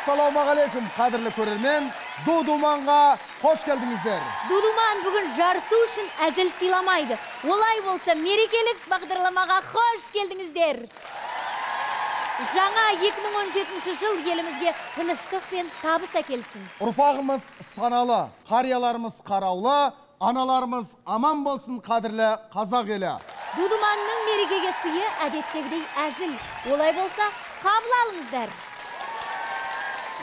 ассалаумағалейкум қадірлі көрермен ду думанға қош келдіңіздер Дудуман бүгін жарысу үшін әзіл сыйламайды. Олай болса мерекелік бағдарламаға қош келдіңіздер. Жаңа 2017 жыл елімізге тыныштық пен табыс әкелсін. ұрпағымыз саналы қарияларымыз қараулы аналарымыз аман болсын қадірлі қазақ елі Дудуманның мерекеге сыйы әдеттегідей әзіл. Олай болса, қабыл алыңыздар.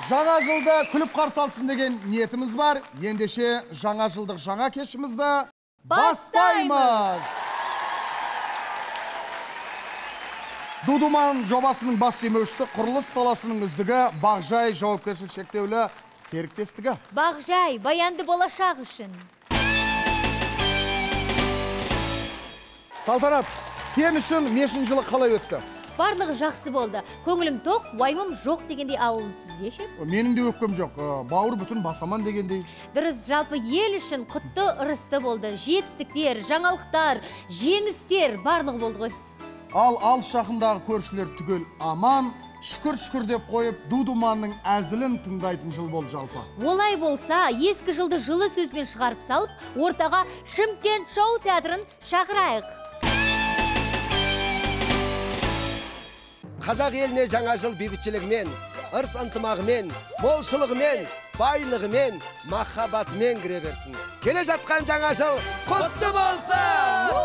Жаңа жылды күліп қарсы алсын деген ниетіміз бар. Ендеше жаңа жылдық жаңа кешімізді бастаймыз. Дудуман жобасының бас демеушісі құрылыс саласының үздігі бақжай жауапкершілігі шектеулі серіктестігі. Бақжай, баянды болашақ үшін. салтанат сен үшін мешін жылы қалай өтті? Барлығы жақсы болды. Көңілім тоқ, уайымым жоқ дегендей ауылым сізде ше? менің де өкпем жоқ. Бауыр бүтін басаман дегендей. Дұрыс жалпы ел үшін құтты ырысты болды. Жетістіктер жаңалықтар жеңістер барлығы болды ғой. Ал алыс жақындағы көршілер түгел. Аман шүкір шүкір деп қойып ду думанның әзілін тыңдайтын жыл болды жалпы. Олай болса ескі жылды жылы сөзбен шығарып салып ортаға шымкент шоу театрын шақырайық. Қазақ еліне жаңа жыл бейбітшілігімен ырыс ынтымағымен молшылығымен байлығымен махаббатымен кіре берсін. Келе жатқан жаңа жыл құтты болсын!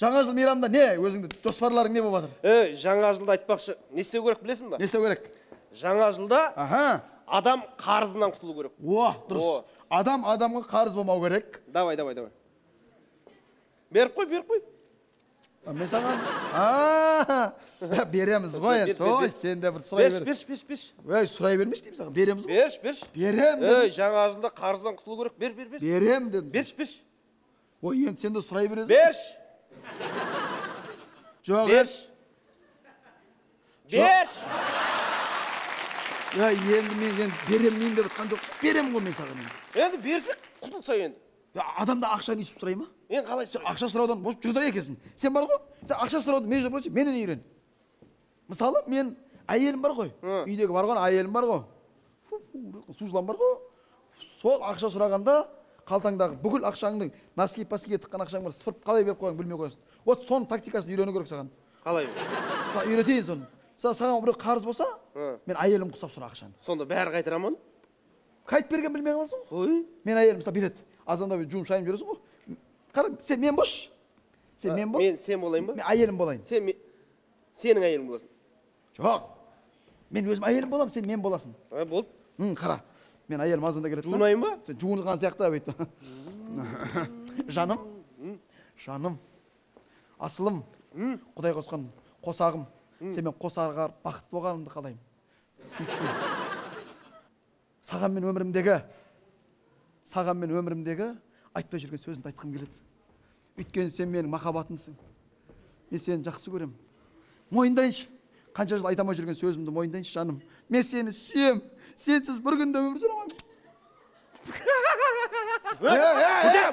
Жаңа жыл мейрамда не? Өзіңді жоспарларың не болып жатыр Ей, жаңа жылда айтпақшы. Не істеу керек білесің ба? Не істеу керек? Жаңа жылда аха. адам қарызынан құтылу керек. О дұрыс. Адам адамға қарыз болмау керек. Давай давай давай. Беріп қой беріп қой. Мен саған береміз ғой енді. ой сен де бір сұрай берші бер. берші берші берші. Ей сұрай бермеші деймін саған. Береміз ғой. Берші берші. Берем ей жаңа жылда қарыздан құтылу керек. Бер бер бер. Берем дедім. Берші берші. Ой енді сен де сұрай бересің. Берші. Жоқ берші. Берші. Ей, енді мен енді беремін деп жатқан жоқ беремін ғой мен саған. Енді енді берсек құтылса енді. Адамда ақшаны иісіп сұрай ма? Енді қалай сен ақша сұраудан бос жұдай екенсің. Сен бар ғой сен ақша сұрауды между прочим менен үйрен. Мысалы мен әйелім бар ғой үйдегі бар ғой әйелім бар ғой. Фу, сужлан бар ғой. Сол ақша сұрағанда қалтаңдағы бүкіл ақшаңды носки паскиге тыққан ақшаң бар сыпырып қалай беріп қойғаныңды білмей қоясың. Вот соның тактикасын үйрену керек саған. Қалай? Саған үйретейін соны. Са- саған біреу қарыз болса мен әйелім құсап сұра ақшаны. Сонда бәрі қайтара ма оны? қайтып берген білмей қаласың ғой. Ой. Мен әйелім мысалы бүйтеді азанда жуып шайынып жүресің ғой. Қара сен мен бош сен мен бол. мен сен болайын ба? Мен әйелім болайын. Сен сенің әйелің боласың. Жоқ. Мен өзім әйелім боламын сен мен боласың. Болды. 응 қара. Мен әйелім азанда келеді жуынайын ба? Сен жуынған сияқты бүйтіп жаным. Жаным. Асылым. Құдай қосқан қосағым. Сенімен қосарға бақытты болғанымды қалаймын. Саған мен өмірімдегі саған мен өмірімдегі айтпай жүрген сөзімді айтқым келеді. Өйткені сен менің махаббатымсың. Мен сені жақсы көремін. Мойындайыншы. Қанша жыл айта алмай жүрген сөзімді мойындайыншы жаным. Мен сені сүйемін сенсіз бір күн де өмір сүре алмаймын. Ей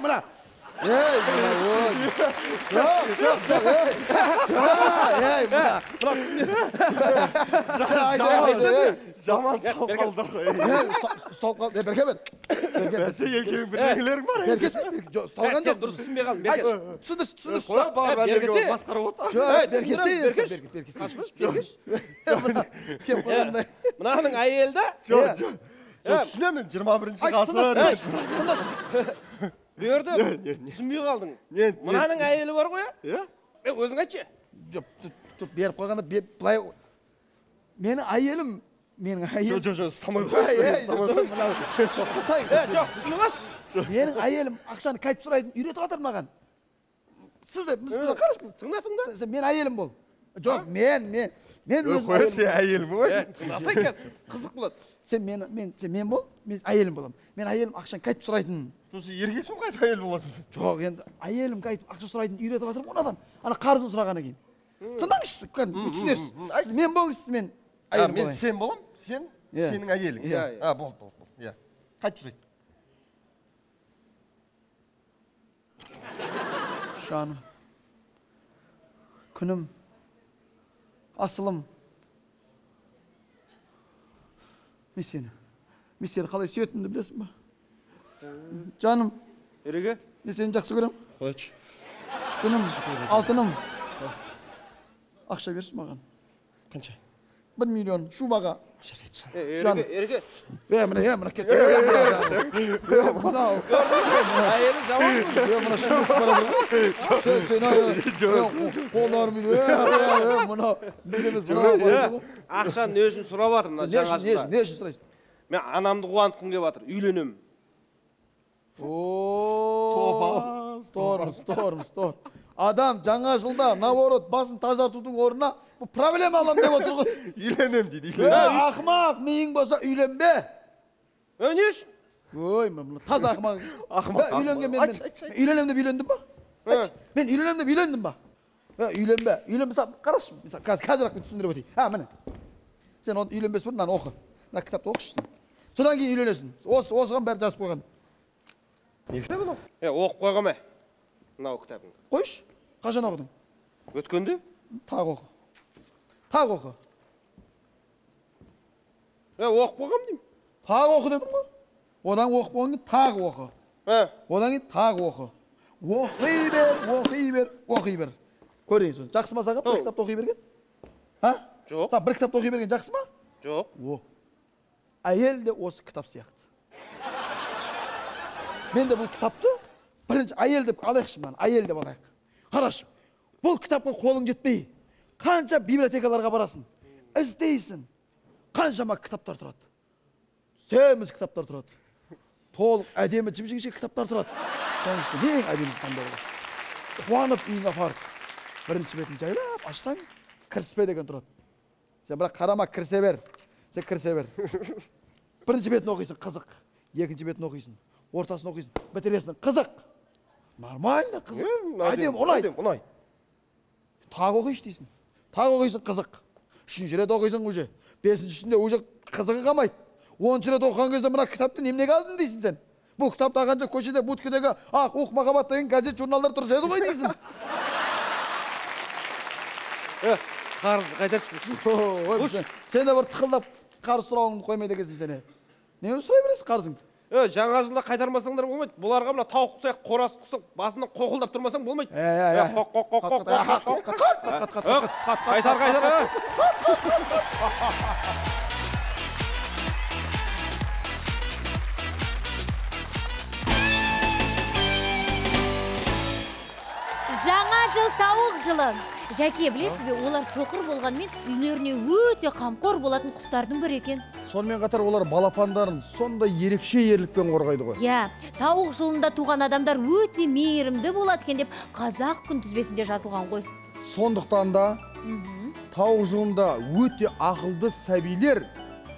мына ей мына ой жоқ жоқ жоқ ей мына жаман салқалдар ғой сол қалды берке бер сен екеуің бірдеңелерің бар берке берке ұсталған жоқ дұрыс түсінбей қалдың берке түсіндір түсіндір қоя барып Е, әнерге бергесе. масқара болып жоқ берке түсіндірем, сен Беркеш. берке берке ашпашы кем қойғандай мынаның әйелі да жоқ жоқ жоқ түсінемін жиырма бірінші ғасыр жерде түсінбей қалдың. Мынаның әйелі бар ғой иә е? Өзің айтшы. Жоқ беріп қойғанда былай менің әйелім менің әйелім. жоқ жоқ ұстамай ұстамай жоқ, түсініп алшы. Менің әйелім ақшаны қайтып сұрайтын үйретіп жатыр маған. Сіз қарашы. тыңда тыңда. Сен менің әйелім бол. Жоқ мен мен мен өзім әйелім ғой. Тыңдасай қазір қызық болады сен мен мен сен мен бол мен әйелім боламын мен әйелім ақшаны қайтып сұрайтын. Сосын еркексің ғой қайтып әйел боласың сен. Жоқ енді әйелім қайтып ақша сұрайтын үйретіп жатыр ғой мынадан ана қарызын сұрағаннан кейін. Тыңдаңызшы кәдімгі түсінесіз сіз мен болыңыз сіз мен әйелім мен сен боламын сен Иә. сенің әйелің. Иә, иә. а болды болды болды иә. Қайтып сұрайды жаным. Күнім асылым. Мен сені мен сені қалай сүйетінімді білесің ба? Жаным. Ереке? Мен сені жақсы көремін. Қойшы күнім алтыным. Ақша берші маған. Қанша? Бір миллион. Шубаға. Жан. ереке қолдарым үйде е мынау неге емес мынау ақшаны не үшін сұрап жатыр мына не үшін не сұрайсың мен анамды қуантқым келіп жатыр үйленемін о тормыз тормыз тор адам жаңа жылда наоборот басын тазартудың орнына бұл проблема аламын деп отыр ғой. Үйленемін дейді ақымақ миың болса үйленбе. Е не үшін ой мына таза ақымақ. Ақымақ, үйленген мен, үйленемін деп үйлендім ба? Мен үйленемін деп үйлендім ба? Е, үйленбе үйлен мысалы қарашы. Мысалы қазір қазір ақ мен түсіндіріп өтейін. А міне. Сен оны үйленбес бұрын мынаны оқы. Мына кітапты оқышы содан кейін үйленесің. Осы осыған бәрі жазып қойған. Не кітап мынау е оқып қойғам ә мынау кітабыңды қойшы. Қашан оқыдың? Өткенде. Тағы оқы. Тағы оқы. Е оқып қойғам деймін. Тағы оқы дедім ғой. Одан оқып болғаннан кейін тағы оқы. Одан кейін тағы оқы. Оқи бер оқи бер оқи бер. Көрейін соны. Жақсы ма саған? Бір кітапты оқи берген? А жоқ. Саған бір кітапты оқи берген жақсы ма? Жоқ. О. Әйел де осы кітап сияқты. Мен де бұл кітапты бірінші әйел деп алайықшы мынаны? Әйел деп алайық. Қарашы бұл кітапқа қолың жетпей қанша библиотекаларға барасың? Іздейсің. Қаншама кітаптар тұрады. Семіз кітаптар тұрады. Толық әдемі жіп жіңішке кітаптар тұрады. Соның ішінде ең қандай болады. Қуанып үйіңе апарып бірінші бетін жайлап ашсаң кіріспе деген тұрады. Сен бірақ қарама кірісе бер. Сен кірісе бер. Бірінші бетін оқисың қызық. Екінші бетін оқисың. Ортасын оқисың. Бітіресің қызық. Нормально қызық. Әдемі ұнайды ұнайды тағы оқиыншы дейсің. Тағы оқисың қызық. Үшінші рет оқисың уже. Бесіншісінде уже қызығы қалмайды. Оныншы рет оқыған кезде мына кітапты неменеге алдың дейсің сен? Бұл кітапты алғанша көшеде будкідегі ақ уық махаббат деген газет журналдар тұрса еді ғой дейсің? Е қарызды қайтаршы сен де бір тықылдап қарыз сұрауыңды қоймайды екенсің сен неге сұрай бересің қарызыңды? Е жаңа жылда қайтармасаңдар болмайды. Бұларға мына тауық құсақ қораз құсақ басынан қоқылдап тұрмасаң болмайды. Қайтар қайтар жаңа жыл тауық жылы. Жәке білесіз бе олар соқыр болғанымен үйлеріне өте қамқор болатын құстардың бірі екен. Сонымен қатар олар балапандарын сондай ерекше ерлікпен қорғайды ғой. Иә тауық жылында туған адамдар өте мейірімді болады екен деп қазақ күнтізбесінде жазылған ғой. Сондықтан да мхм. тауық жылында өте ақылды сәбилер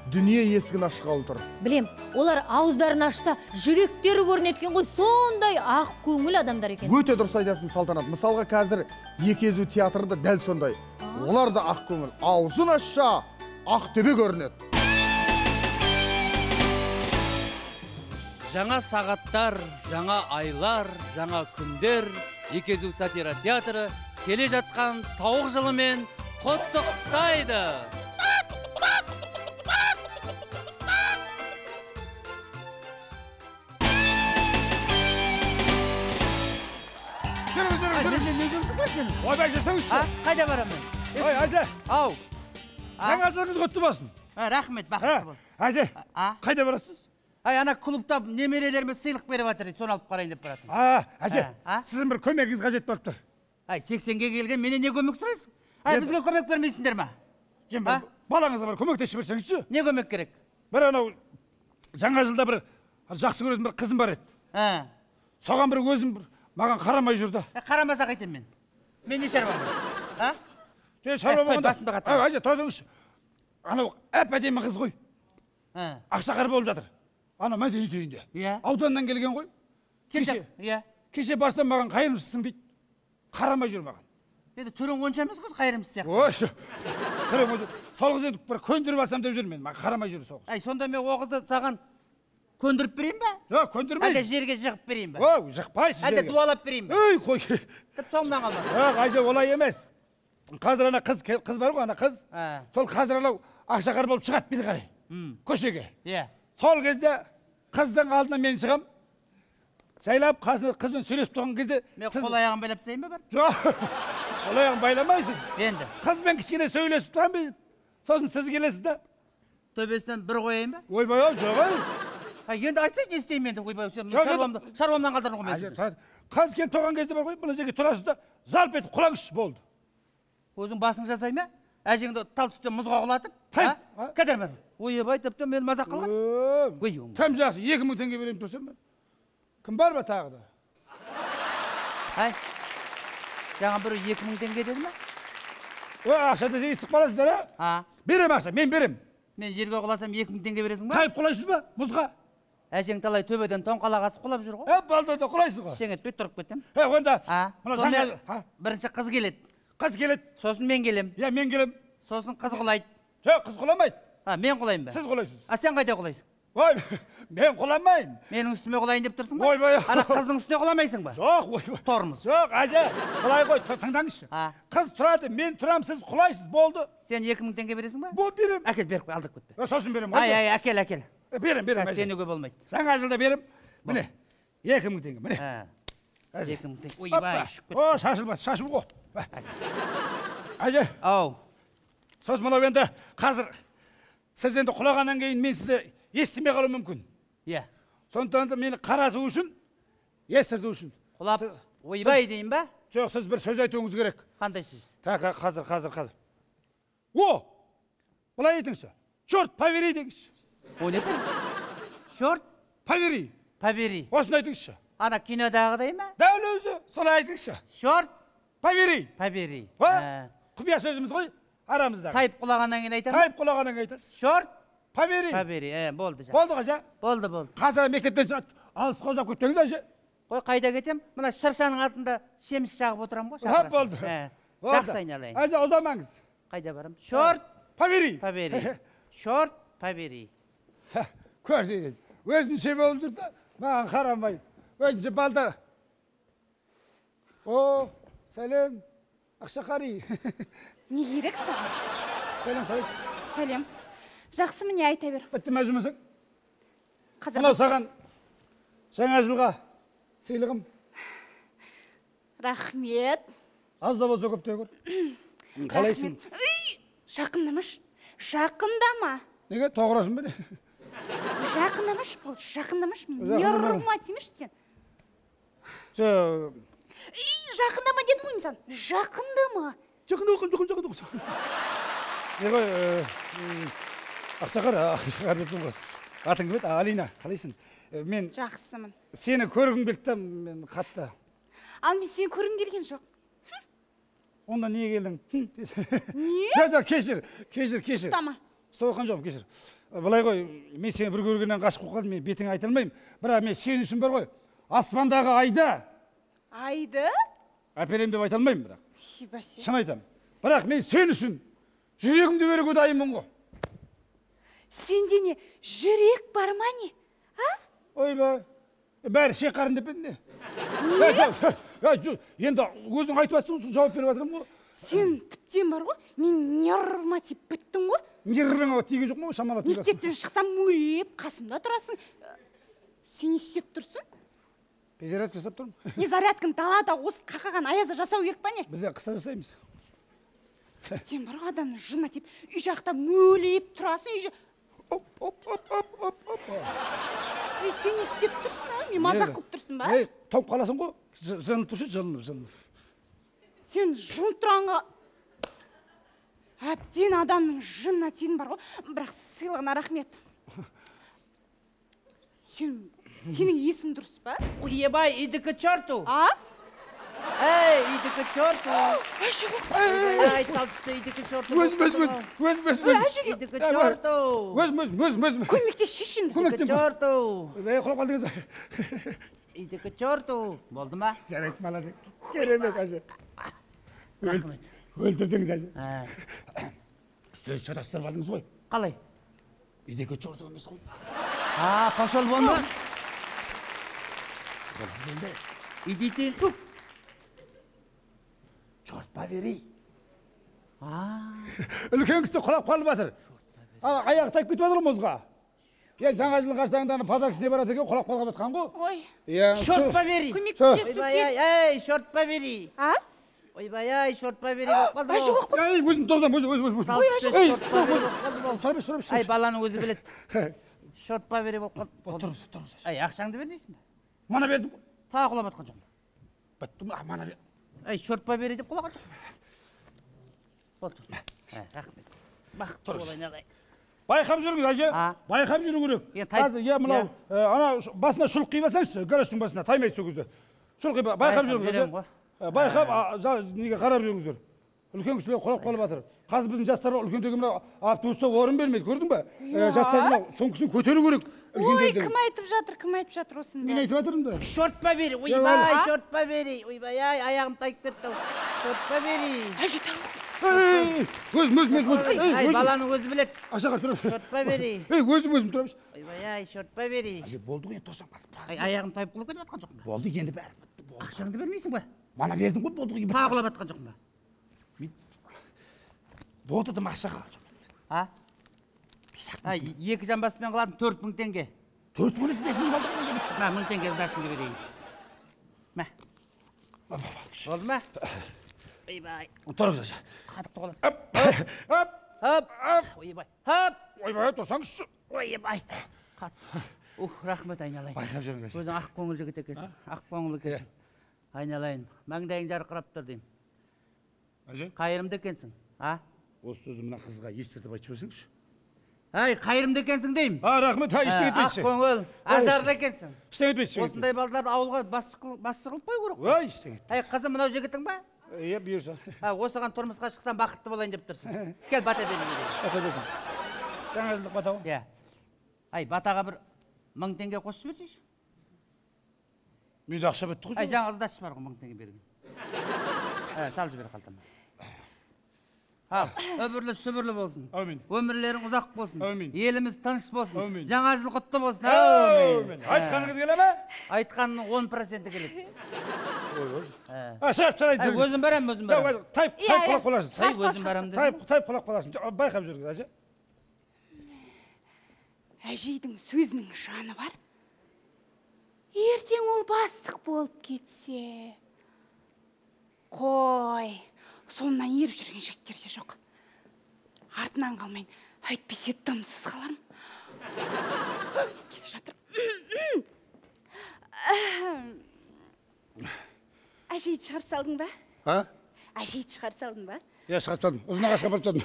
дүние есігін ашқалы тұр. Білем олар ауыздарын ашса жүректері көрінеді екен ғой сондай ақ көңіл адамдар екен. Өте дұрыс айтасың салтанат. Мысалға қазір екі езу театрында дәл сондай. Олар да ақ көңіл аузын ашса ақтөбе көрінеді. Жаңа сағаттар жаңа айлар жаңа күндер. Екезу сатира театры келе жатқан тауық жылымен құттықтайды. Ойбай жасаңызшы қайда барамын? Ой әже. Ау. Жаңа жылыңыз құтты болсын. Рахмет бақытты бол. әже қайда барасыз? Ай ана клубта немерелеріме сыйлық беріп жатыр соны алып қарайын деп баратырмын а әже А, сіздің бір көмегіңіз қажет болып тұр ай сексенге келген менен не көмек сұрайсың ай бізге көмек бермейсіңдер ма А? балаңызға бір көмектесіп берсеңізші не көмек керек бір анау жаңа жылда бір жақсы көретін бір қызым бар еді соған бір өзім бір маған қарамай жүрді е, қарамаса қайтемін мен мен не шаруам а жоқ шаруа болғанда басымды әже тұра тұрыңызшы анау әп әдемі қыз ғой ақшақар болып жатыр ана мәдениет үйінде Иә. ауданнан келген ғой. Кеше. иә. Кеше барсам маған қайырымсызсың дейді. Қарамай жүр маған. Енді түрің онша емес қой қайырымсыз сияқты. Ой түрің сол қыз енді бір көндіріп алсам деп жүрмін маған қарамай жүр сол қыз. Ай сонда мен ол қызды саған көндіріп берейін ба? Жоқ әлде көндірмейсің жерге жығып берейін ба? Оу жықпайсыз әлде дуалап берейін ба? Ей қой. Тіп соңымнан қалма жоқ әже олай емес. Қазір ана қыз қыз бар ғой ана қыз. А. сол қазір анау ақшақар болып шығады бері қарай. Көшеге. Иә. Сол кезде қыздың алдына мен шығам. Жайлап қызбен сөйлесіп тұрған кезде мен қол аяғын байлап тастайын ба бір жоқ. Қол аяғын байламайсыз. Енді. Қызбен кішкене сөйлесіп тұрамын сосын сіз келесіз да төбесінен бір қояйын ба? Ойбай ау жоқ ей а енді айтсайшы не істеймін енді ойбай сен Жоқ, шаруамды шаруамнан қалдырдың ғой тұра- қыз келіп тұрған кезде бар ғой мына жерге тұрасыз да жалп етіп құлаңызшы болды. Өзің басың жасай ма? Әжеңді тал түстен мұзға құлатып кәдімгі ойбай тіпті мені мазақ қылған Ой, оң. тым жақсы екі мың теңге беремін тұрсам ба кім бар ма тағы да? Ай жаңа біреу екі мың теңге деді ма ой ақша десе естіп қаласыздар а а? Беремін ақша мен беремін мен жерге құласам екі мың теңге бересің ба? Тайып құлайсыз ба мұзға? Әжең талай төбеден тоңқалақ асып құлап жүр ғой. Е балдода құлайсыз ғой. Ештеңе етпейді тұрып кетемін е онда а? мына бірінші қыз келеді. Қыз келеді. Сосын мен келем. Иә мен келемін сосын қыз құлайды. Жоқ қыз құламайды. А мен құлайын ба? Сіз құлайсыз. А сен қайда құлайсың? Ой мен құламаймын. Менің үстіме құлайын деп тұрсың ба? Ойбай ана қыздың үстіне құламайсың ба? Жоқ ойбай тормыз жоқ әже былай ғой т- тыңдаңызшы. Қыз тұрады мен тұрамын сіз құлайсыз болды. Сен екі мың теңге бересің ба? Болды беремін. әкел беріп қой алдырып кетпе сосын беремін ай ай әкел әкел. Беремін беремін сенуге болмайды жаңа жылда беремін. Міне екі мың теңге міне. Екі мың теңге. Ойбай о шашылмас шашып ғой әже. Ау. Сосын мынау енді қазір сіз енді құлағаннан кейін мен сізді естімей қалуым мүмкін. Иә. Сондықтан да мені қарату үшін естірту үшін. Құлап Сіз- ойбай дейін ба? жоқ сіз бір сөз айтуыңыз керек. Қандай сөз? Так қазір қазір қазір. О былай айтыңызшы. Черт повери деңізші. О не черт? Повери. Побери осыны айтыңызшы. Ана кинодағыдай ма? Дәл өзі. Солай айтыңызшы. Черт? Повери. Побери а? құпия сөзіміз ғой. Арамызда тайып құлағаннан кейін айтамын тайып құлағаннан кейін айтасыз черт повери побери е болды жа болды ғажа болды болды қазір мектептен шығады алысқа ұзап кетпеңіз әже қой қайда кетем мына шыршаның артында семіз шағып отырамын ғой болды жақсы айналайын әже ұзамаңыз қайда барамын черт повери побери черт побери көрсетеді өзінше болып жүр да маған қарамай өзінше балдар о сәлем ақшақари не керек саған. Сәлем қалайсың? Сәлем. Жақсымын не айта бер. Бітті жұмысың? Қазір мынау саған жаңа жылға сыйлығым. Рахмет. Аз да болса көп те көр қалайсың? Жақындамашы жақындама. Неге? Тоғырасың ба жақындамашы болды жақындамашы Жақындамаймын. нервыма тимеші сен. Жақындама дедім ғой мен саған. Жақындама. Жақында оқыған жақын жақында оқыған не ғой э, м, ақшақар ақшақар деп тұрмын ғой атың кім еді алина қалайсың мен жақсымын сені көргім келді да мен қатты ал мен сені көргім келген жоқ онда неге келдің не жоқ жоқ кешір кешір кешір ұстама ұстап отқан жоқпын кешір былай ғой мен сені бір көргеннен ғашық болып қалдым мен бетіңе айта алмаймын бірақ мен сен үшін бар ғой аспандағы айды айды әперемін деп айта алмаймын бірақ бәсе шын айтамын бірақ мен сен үшін жүрегімді беруге дайынмын ғой. Сенде не жүрек бар ма не? А? Ойбай бәрі шеқарын деп пе не? жоқ, енді өзің айтып жатсың жауап беріп жатырмын ғой. Сен тіптен бар ғой мен нервыма тиіп біттің ғой. Нервыңа тиген жоқ ма шамалап мектептен шықсам мөлиіп қасымда тұрасың. Ә, сен не істеп тұрсың. Зарядка жасап тұрмын не зарядканы далада осы қақаған аязда жасау керек па не? Біз қыста жасаймыз. Сен бар ғой адамның жынына тиіп үй жақта мөлиіп тұрасың үй оп оп оп оп оп оп Ей, сен не істеп тұрсың мен мазақ қылып тұрсың ба? Ей тауып қаласың ғой. Жылынып тұршы жылынып жылынып сен жылынып тұрғанға әбден адамның жынына тидің бар ғой. Бірақ сыйлығына рахмет. Сен сенің есің дұрыс па? Ебай иди к черту а ей иди к черту әже ай тал түсте иди к черту өзім өзім өзім өзім өзім өзім иди к черту өзім өзім өзім өзім көмектес шешін иди к көмектесем черту ей құлап қалдыңыз ба? Иди к черту болды ма? Жарайды молодец. Керемет әже. Рахмет. Өлтірдіңіз әже. А, сөз шатастырып алдыңыз ғой. Қалай? Үйдегі черт емес қой. А пошел вон ба идите черт повери үлкен кісі құлап қалып жатыр а аяғы тайып кетіп жатыр ғой мұзға е жаңа жыл қарсаңында ана подаркасіне барады екен құлап қалып жатқан ғой ой иә Шорт побери. көмектесу Ойбай керек ай, ай, шорт побери. а Ойбай ай, шорт побери болып қалды. ай жоқ ей өзім тұрсам өзім өзім өзім Ей, ей Ай, баланың өзі біледі. Шорт побери болып қалды. тұрыңыз тұрыңыз Ай, ақшаңды бермейсің ба? Мана бердім ғой Тағы құлап жатқан жоқ. біттім а, мана бер Ай, шорт побери деп құлаған жоқ. Болды. Рахмет. Бақытты болайын ағай. байқап жүріңіз әже байқап жүру керек қазір иә мынау ана басына шұлық киіп алсаңызшы гараждың басына таймайды сол кезде шұлық киіп байқап жүріңіз байқап неге қарап жүріңіздер үлкен кісілер құлап қалып жатыр қазір біздің жастар үлкендерге мынау автобуста орын бермейді көрдің ба жастар мынау сомкысын көтеру керек ой кім айтып жатыр кім айтып жатыр мен осындай айтып жатырмын да Шорт побери. ладно. Ойбай, шорт побери. Ойбай ай, аяғым тайып кетті. ау. Шорт побери. әже тағы ей өзім өзім өзім өзім ей баланың өзі біледі. ашаға тұра Шорт побери. ей өзім өзім тұра берші Ойбай ай, шорт побери. әже болды ғой енді тұрсаң аяғым тайып құлап кетіп жатқан жоқ па? болды енді бәрі бітті болды Ақшаңды бермейсің ба? мана бердім ғой болды ғой Тағы құлап жатқан жоқ па? болды дым ақшаға А? Екі жамбасымен қыладым төрт мың теңге. төрт мың емес бес мың қалды ғой. Мә, мың теңге сдачыңды берейін. Мә, болды ма? Ойбай, тұрыңыз қатты құлап. Оп, оп, ойбай, хоп, ойбай тұрсаңызшы ойбай. Қатты. Ух, рахмет айналайын. байқап жүріңіз Өзің ақ көңіл жігіт екенсің. Ақ көңіл екенсің. Айналайын, маңдайың жарқырап тұр деймін. әже Қайырымды екенсің. А? осы сөзді мына қызға естіртіп айтып жіберсеңізші Ай, қайырымды екенсің деймін. а рахмет ha ештеңе Ақ етпейсіз көңіл, ажарлы екенсің. ештеңе етпейсіз Осындай балдарды ауылға басшы қыл- басшы қылып қою керек. ой ештеңе Ай, қызым мынау жігітің ба? иә бұйырса А, осыған тұрмысқа шықсам бақытты болайын деп тұрсың. Кел бата берейін. бата берсін жаңа жылдық бата ғой Иә. Ай, батаға бір мың теңге қосып жіберсейші. менде ақша бітті ғой жаңа бар ғой мың теңге берген. Ә, сал жібер қалтама. Өмірлі шүбірлі болсын. әумин Өмірлерің ұзақ болсын. Әумин. Еліміз тыныш болсын. Әумин. Жаңа жыл құтты болсын. әумин айтқаныңыз келе ме Айтқанның 10% келеді. а шығарып Ай, өзім барамын, өзім барамын. тайып тайып құлап қаласың өзім барамын. тайып тайып құлап қаласың байқап жүріңіз әже әжейдің сөзінің жаны бар ертең ол бастық болып кетсе қой соңынан еріп жүрген жігіттер де жоқ. Артынан қалмайын әйтпесе дымсыз қаламын келе жатыр. Әжейді шығарып салдың ба? А? Әжейді шығарып салдың ба? Иә шығарып тастадым ұзын ағашқа барып тастадым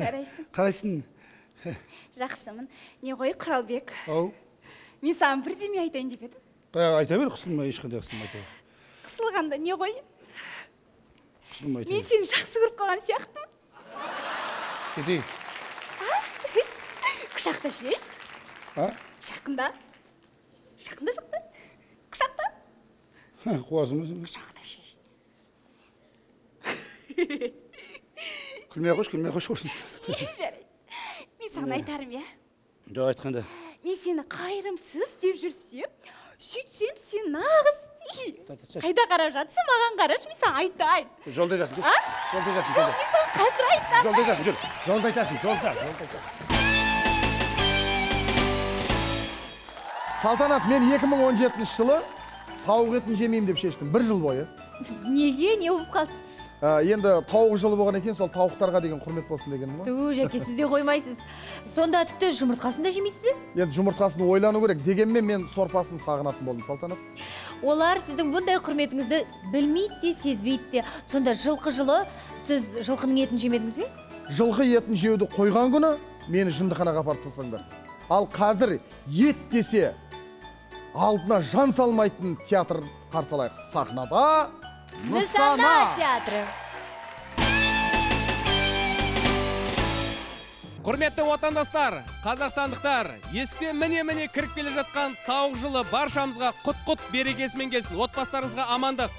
жарайсың қалайсың? Жақсымын. Не ғой құралбек? Ау? Мен саған бірдеме айтайын деп едім. Баяғы айта бер қысылма ешқандай қысылма айта бер. Қысылғанда не ғой? Мен сені жақсы көріп қалған сияқтымын. Кетейік құшақта шеш а? Жақында жақында жақында құшақта. Қуасың ба сен. Құшақта шеш күлмей ақ қойшы күлмей ақ қойшы болсын. Жарайды мен саған айтарым иә? Жоқ айтқанда. Мен сені қайырымсыз деп жүрсем сөйтсем сен нағыз қайда қарап жатсың маған қарашы мен саған айтайын жолда айтасың а жолда айтасың жоқ мен саған қазір айтамын жолда айтасың жүр жолда айтасың жолда салтанат мен 2017 жылы тауық етін жемеймін деп шештім. Бір жыл бойы. Неге? Не болып қалды? Ә, енді тауық жылы болған екен сол тауықтарға деген құрмет болсын дегенім ғой. Ту жәке сіз де қоймайсыз. Сонда тіпті жұмыртқасын да жемейсіз бе? Енді жұмыртқасын ойлану керек. Дегенмен мен сорпасын сағынатын болдым салтанат. Олар сіздің бұндай құрметіңізді білмейді де сезбейді де. Сонда жылқы жылы сіз жылқының етін жемедіңіз бе? Жылқы етін жеуді қойған күні мені жындыханаға апарып тастаңдар ал қазір ет десе алдына жан салмайтын театр қарсы алайық. Сахнада нысана! театры. Құрметті отандастар қазақстандықтар есіктен міне міне кіріп келе жатқан тауық жылы баршамызға құт құт берекесімен келсін. Отбасыларыңызға амандық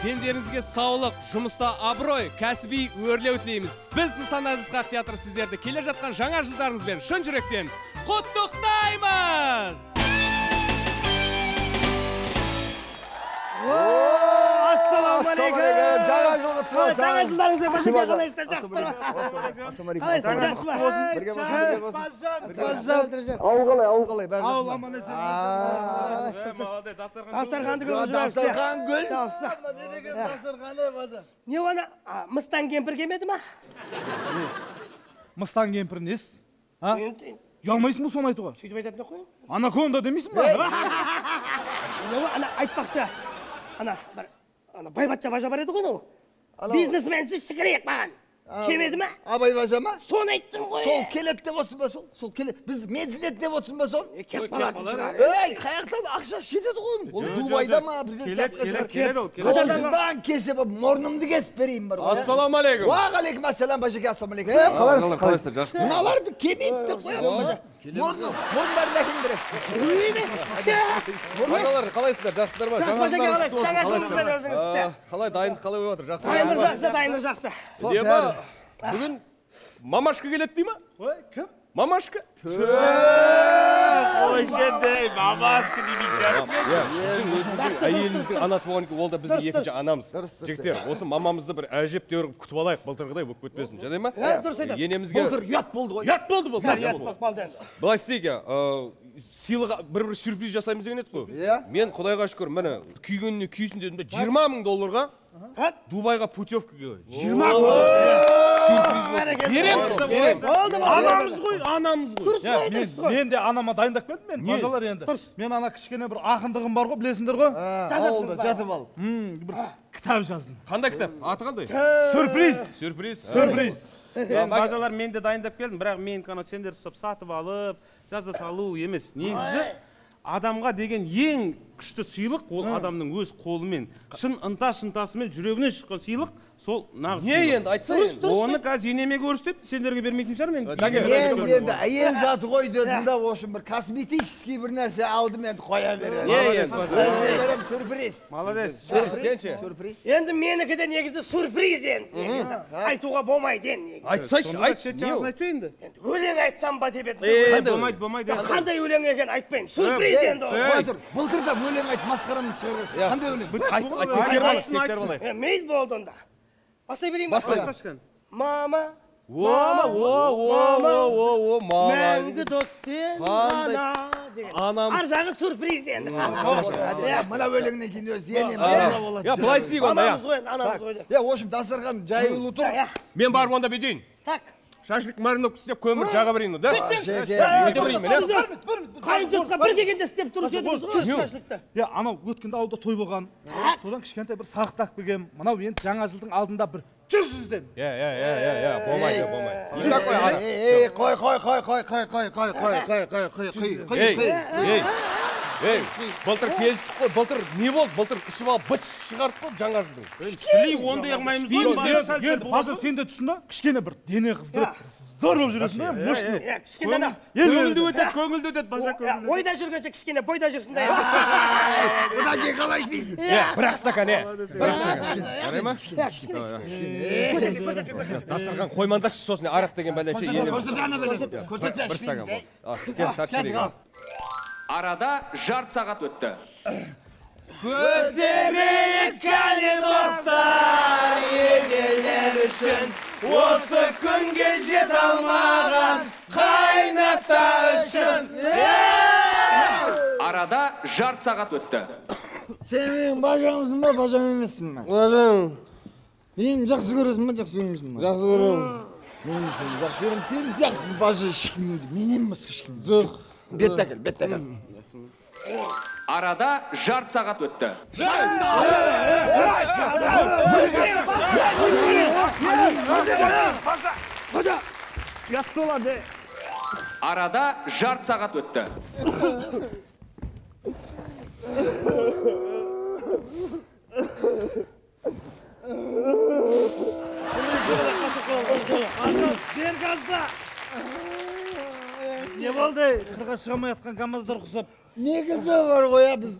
пендеріңізге саулық жұмыста абырой кәсіби өрлеу тілейміз. Біз нысана ысқақ театры сіздерді келе жатқан жаңа жылдарыңызбен шын жүректен құттықтаймыз! Ассалаумағалейкум жаңа жыл құтты жаңа жылдарыңызбен қалайсыздар жақсылар ма қалайсыздар жақсы Бірге болсын, бірге болсын. ауыл қалай ауыл Қалай, бәрі ауыл аман есен дастархан дастарханды Ja, Дастархан гүл. не оны мыстан кемпір келмеді ма мыстан кемпір несі а ұялмайсың ба соны айтуға сөйтіп айтатын қой анаконда демейсің ба не ана айтпақшы ана бір ана байбатша бажа бар еді ғой анау бизнесменші шікірек маған келмеді ма Абай бажа ма? соны айттым ғой Сол келеді деп отырсың ба сол? Сол келеді. Біз менсінеді деп отырсың ба сол? келіп қалатын шығар Ей, қаяқтан ақша жетеді ғой. Ол Дубайда ма? Келеді, ол, кесе болып мұрнымды кесіп берейін бар ғой. ассалаумағалейкум Уағалейкум ассалам бажеке ассалаумағалейкум. Қалайсыз? қалайсыздар жақсы Мыналарды келмейді деп қоямыз можно можно бәрін қалайсыздар ма? Қалай дайындық қалай болып жатыр жақсы дайындық жақсы дайындық жақсы. Бүгін мамашка келеді ма? Ой кім? Мамашка әйеліміздің анасы кейін ол да біздің екінші анамыз жігіттер осы мамамызды бір әжептәуір қылып күтіп алайық былтырғыдай болып кетпесін жарай ма дұрыс айтасыз. енемізге Былтыр ұят болды ғой. ұят болды бұл ұят болып қалды енді былай істейік иә сыйлық бір бір сюрприз жасаймыз деген едік қой Иә. мен құдайға шүкір міне күйгеніне күйсін дедім де жиырма мың долларға дубайға путевкаға жиырма береміз болды. Анамыз ғой анамыз ғой. Дұрыс қой мен, дұрыс қой мен де анама дайындап келдім мен бажалар енді. Мен ана кішкене бір ақындығым бар ғой білесіңдер ғой. Ауылда жатып ал. М, бір кітап жаздым. Қандай кітап? Аты қандай? Сюрприз. Сюрприз. Сюрприз. Бажалар мен де дайындап келдім бірақ менікі анау сендер сатып алып жаза салу емес. Негізі адамға деген ең күшті сыйлық ол адамның өз қолымен. Шын ынта шынтасымен жүрегінен шыққан сыйлық сол нағыз не енді айтса енді. оны қазір енеме көрсетіп сендерге бермейтін шығармын енді. Мен енді әйел заты ғой дедім да, в общем бір косметический бір нәрсе алдым енді қоя беремін. енді. сюрприз. молодец. Сенше Сюрприз. енді менікі де негізі сюрприз енді негізі. Айтуға болмайды енді негізі. Айтсайшы айтшы жағын айтса енді. Енді өлең айтсам ба деп едім. Болмайды болмайды. Қандай өлең екенін айтпаймын. Сюрприз енді ол. Қоя тұр. Былтыр да өлең айтып масқарамыз шығарасың. Қандай өлең? тексеріп алайық тексеріп алайық мейлі болды онда бастай берейін ба баста Басташқан. мама о о о о о мама мәңгі дос сен ғана деген анамыз ар жағы сюрприз енді Иә, мына өлеңнен кейін өзі енем. я былай істейік онда анамыз я ғой енді анамыз ғой деп Иә, в общем, дастархан жайылу тұр. иә мен барып онда бүйтейін так шашлык мариновка істеп көмір жаға берейін да иә қайын жұртқа бір дегенде істеп тұрушы едіңіз ғой шашлыкты иә анау өткенде ауылда той болған содан кішкентай бір салық тағып келгенмін мынау енді жаңа жылдың алдында бір жүз жүзден иә иә иә иә иә болмайды болмайды ей, қой, қой, қой, қой, қой, қой, қой, қой, қой, қой, қой, қой, қой, ей қой. Ей былтыр келістік қой былтыр не болды былтыр ішіп алып быт шығардық қой жаңа жылдың шли ондай қылмаймыз ғой сен де түсін да кішкене бір дене қыздырып зор болып жүресің да мощный. кішкене ана көңілді өтеді көңілді өтеді баса көңілді ойда жүргенше кішкене бойда жүрсін да. Бұдан кейін қалай ішпейсің? иә бір ақ стакан иә бір ақ стакан. Жарай ма? дастархан қоймаңдашы сосын арақ деген бәленше енем Көрсет ана бәлем. Көрсет бір стакан Арада жарты сағат өтті. Көтерейік кәне достар, енелер үшін осы күнге жет алмаған қайната үшін. Арада жарты сағат өтті. Сен менің бажамсың ба, бажам емессің ба? Бажам. Мені жақсы көресің ба, жақсы көрмейсің ба? Жақсы көремін. Мен сені жақсы көремін. Сен сияқты бажа ешкім менен басқа ешкім жоқ. Бетті әкел, бетті әкел. Арада жарты сағат өтті. Арада жарты сағат өтті. бер газда не болды қырға шыға алмай жатқан камаздар құсап Негізі бар ғой, иә, біз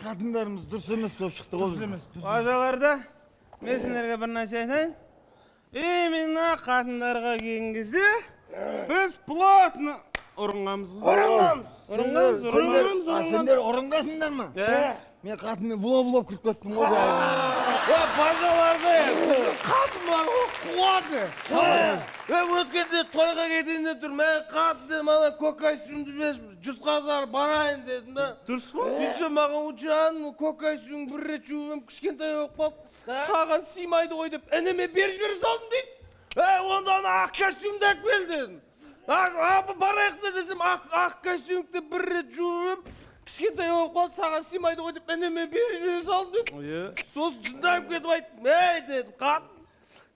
қатындарымыз дұрыс емес болып шықты ғой. біз. бажаларда мен сендерге бір нәрсе айтайын именно қатындарға келген кезде біз плотно ұрынғанбыз ғой ұрынғанбыз ұрынғанбыз ұрынғанбыз А сендер ұрынғансыңдар ма? Иә. Мен қатынмен вло-вло кіріп кеттім ғой. бажаларда қатын маған қуады өткенде тойға кетейін деп тұр мен қатын дедім ана көк костюмді беріп жұртқа зарып барайын дедім да дұрыс қой сөйтсем маған жаным көк костюмді бір рет жуып едім кішкентай болып қалды саған сыймайды ғой деп ініме беріп жібере салдым дейді е онда ана ақ костюмді әкеп кел дедім барайық та десем ақ ақ костюмді бір рет жуып едім кішкентай болып қалды саған сыймайды ғой деп ініме беріп жібере салдым дедім сосын жынданып кетіп айттым ей дедім қатын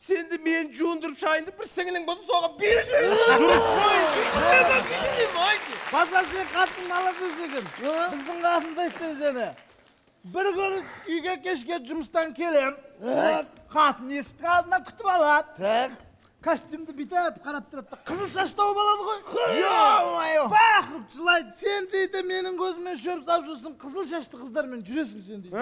сен де мені жуындырып шайындырып бір сіңілің болса соған беріп жібере дұрыс қой. Баса сен қатының ала көз екен біздің қатынды айтты сені бір күні үйге кешке жұмыстан келем қатын есіктің алдына күтіп алады костюмді бүйтіп қарап тұрады да қызыл шаш тауып алады ғой. Ё-моё бақырып жылайды. Сен дейді менің көзіме шөп салып жүрсің қызыл шашты қыздармен жүресің сен дейді.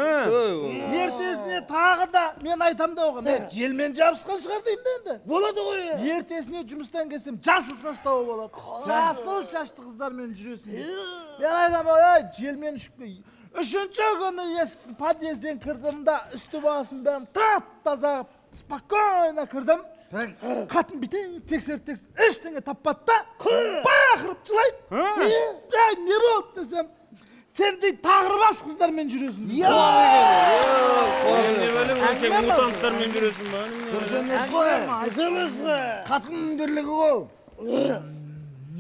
Ертесіне тағы да мен айтамын да оған «Е, желмен жабысқан шығар деймін де енді болады ғой. Ертесіне жұмыстан келсем жасыл шаш тауып алады. Жасыл шашты қыздармен жүресің дейді. Мен айтамын ой желмен үшікпе үшінші күні есіктің подъезден кірдім да үсті басым бәрін тап таза спокойно кірдім. Қатын бүйтіп тексеріп тексеріп ештеңе таппады да бақырып жылайды ей не болды десем сен дейді тағырбас қыздармен жүресің мутанттармен жүресің ба дұрыс емес қой дұрыс емес қой қатынның бірлігі ғой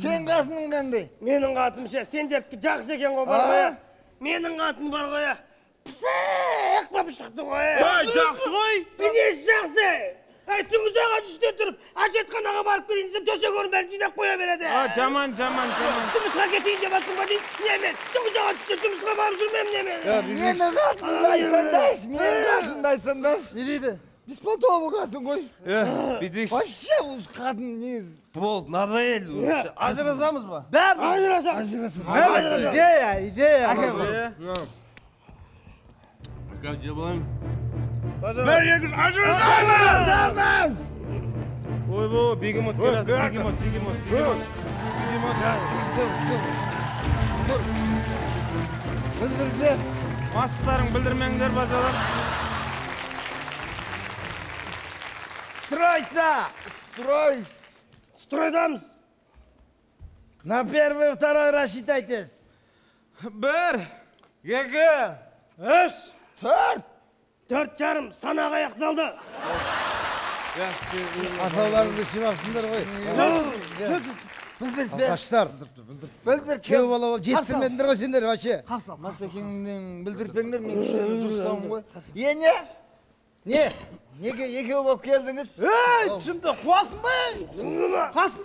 сен қатының қандай менің қатыным ше сендердікі жақсы екен ғой бар ғой иә. менің қатыным бар ғой иә. пысық болып шықты ғой. Жай, жақсы ғой. несі жақсы әй түнгі сағат үште тұрып әжетханаға барып келейін десем төсек орын бәрін жинап қоя береді а жаман жаман жаман жұмысқа кетейін деп жатсың ба дейді немен түнгі сағат үште жұмысқа барып жүрмеймін немен мені қатынды айтсаңдаршы мені қатынды айтсаңдаршы не дейді беспонтовый қатын ғой бүйтейікші вообще бұл қатын негізі болды надоел ажырасамыз ба бәрі ажырасамыз ажырасамыз идея идея как жабылайын бір екі үш ажырасамыз ойбой бегемот бегемот бегемот бегемот білдірді мастықтарың білдірмеңдер бажалар стройся! Строй! Стройдамыз на первый второй рассчитайтесь бір екі үш төрт төрт жарым санақ аяқталды. Атауларыңды сыйлапсыңдар ғой. Алқаштар білдір күйеу бала болып жетістірмедіңдер ғой сендер вообще. Масекеңнен білдірпеңдер мен кішкене дұрыстауым ғой. е не? Не? Неге екеу болып келдіңіз? Ей түсімді қуасың ба қуасың?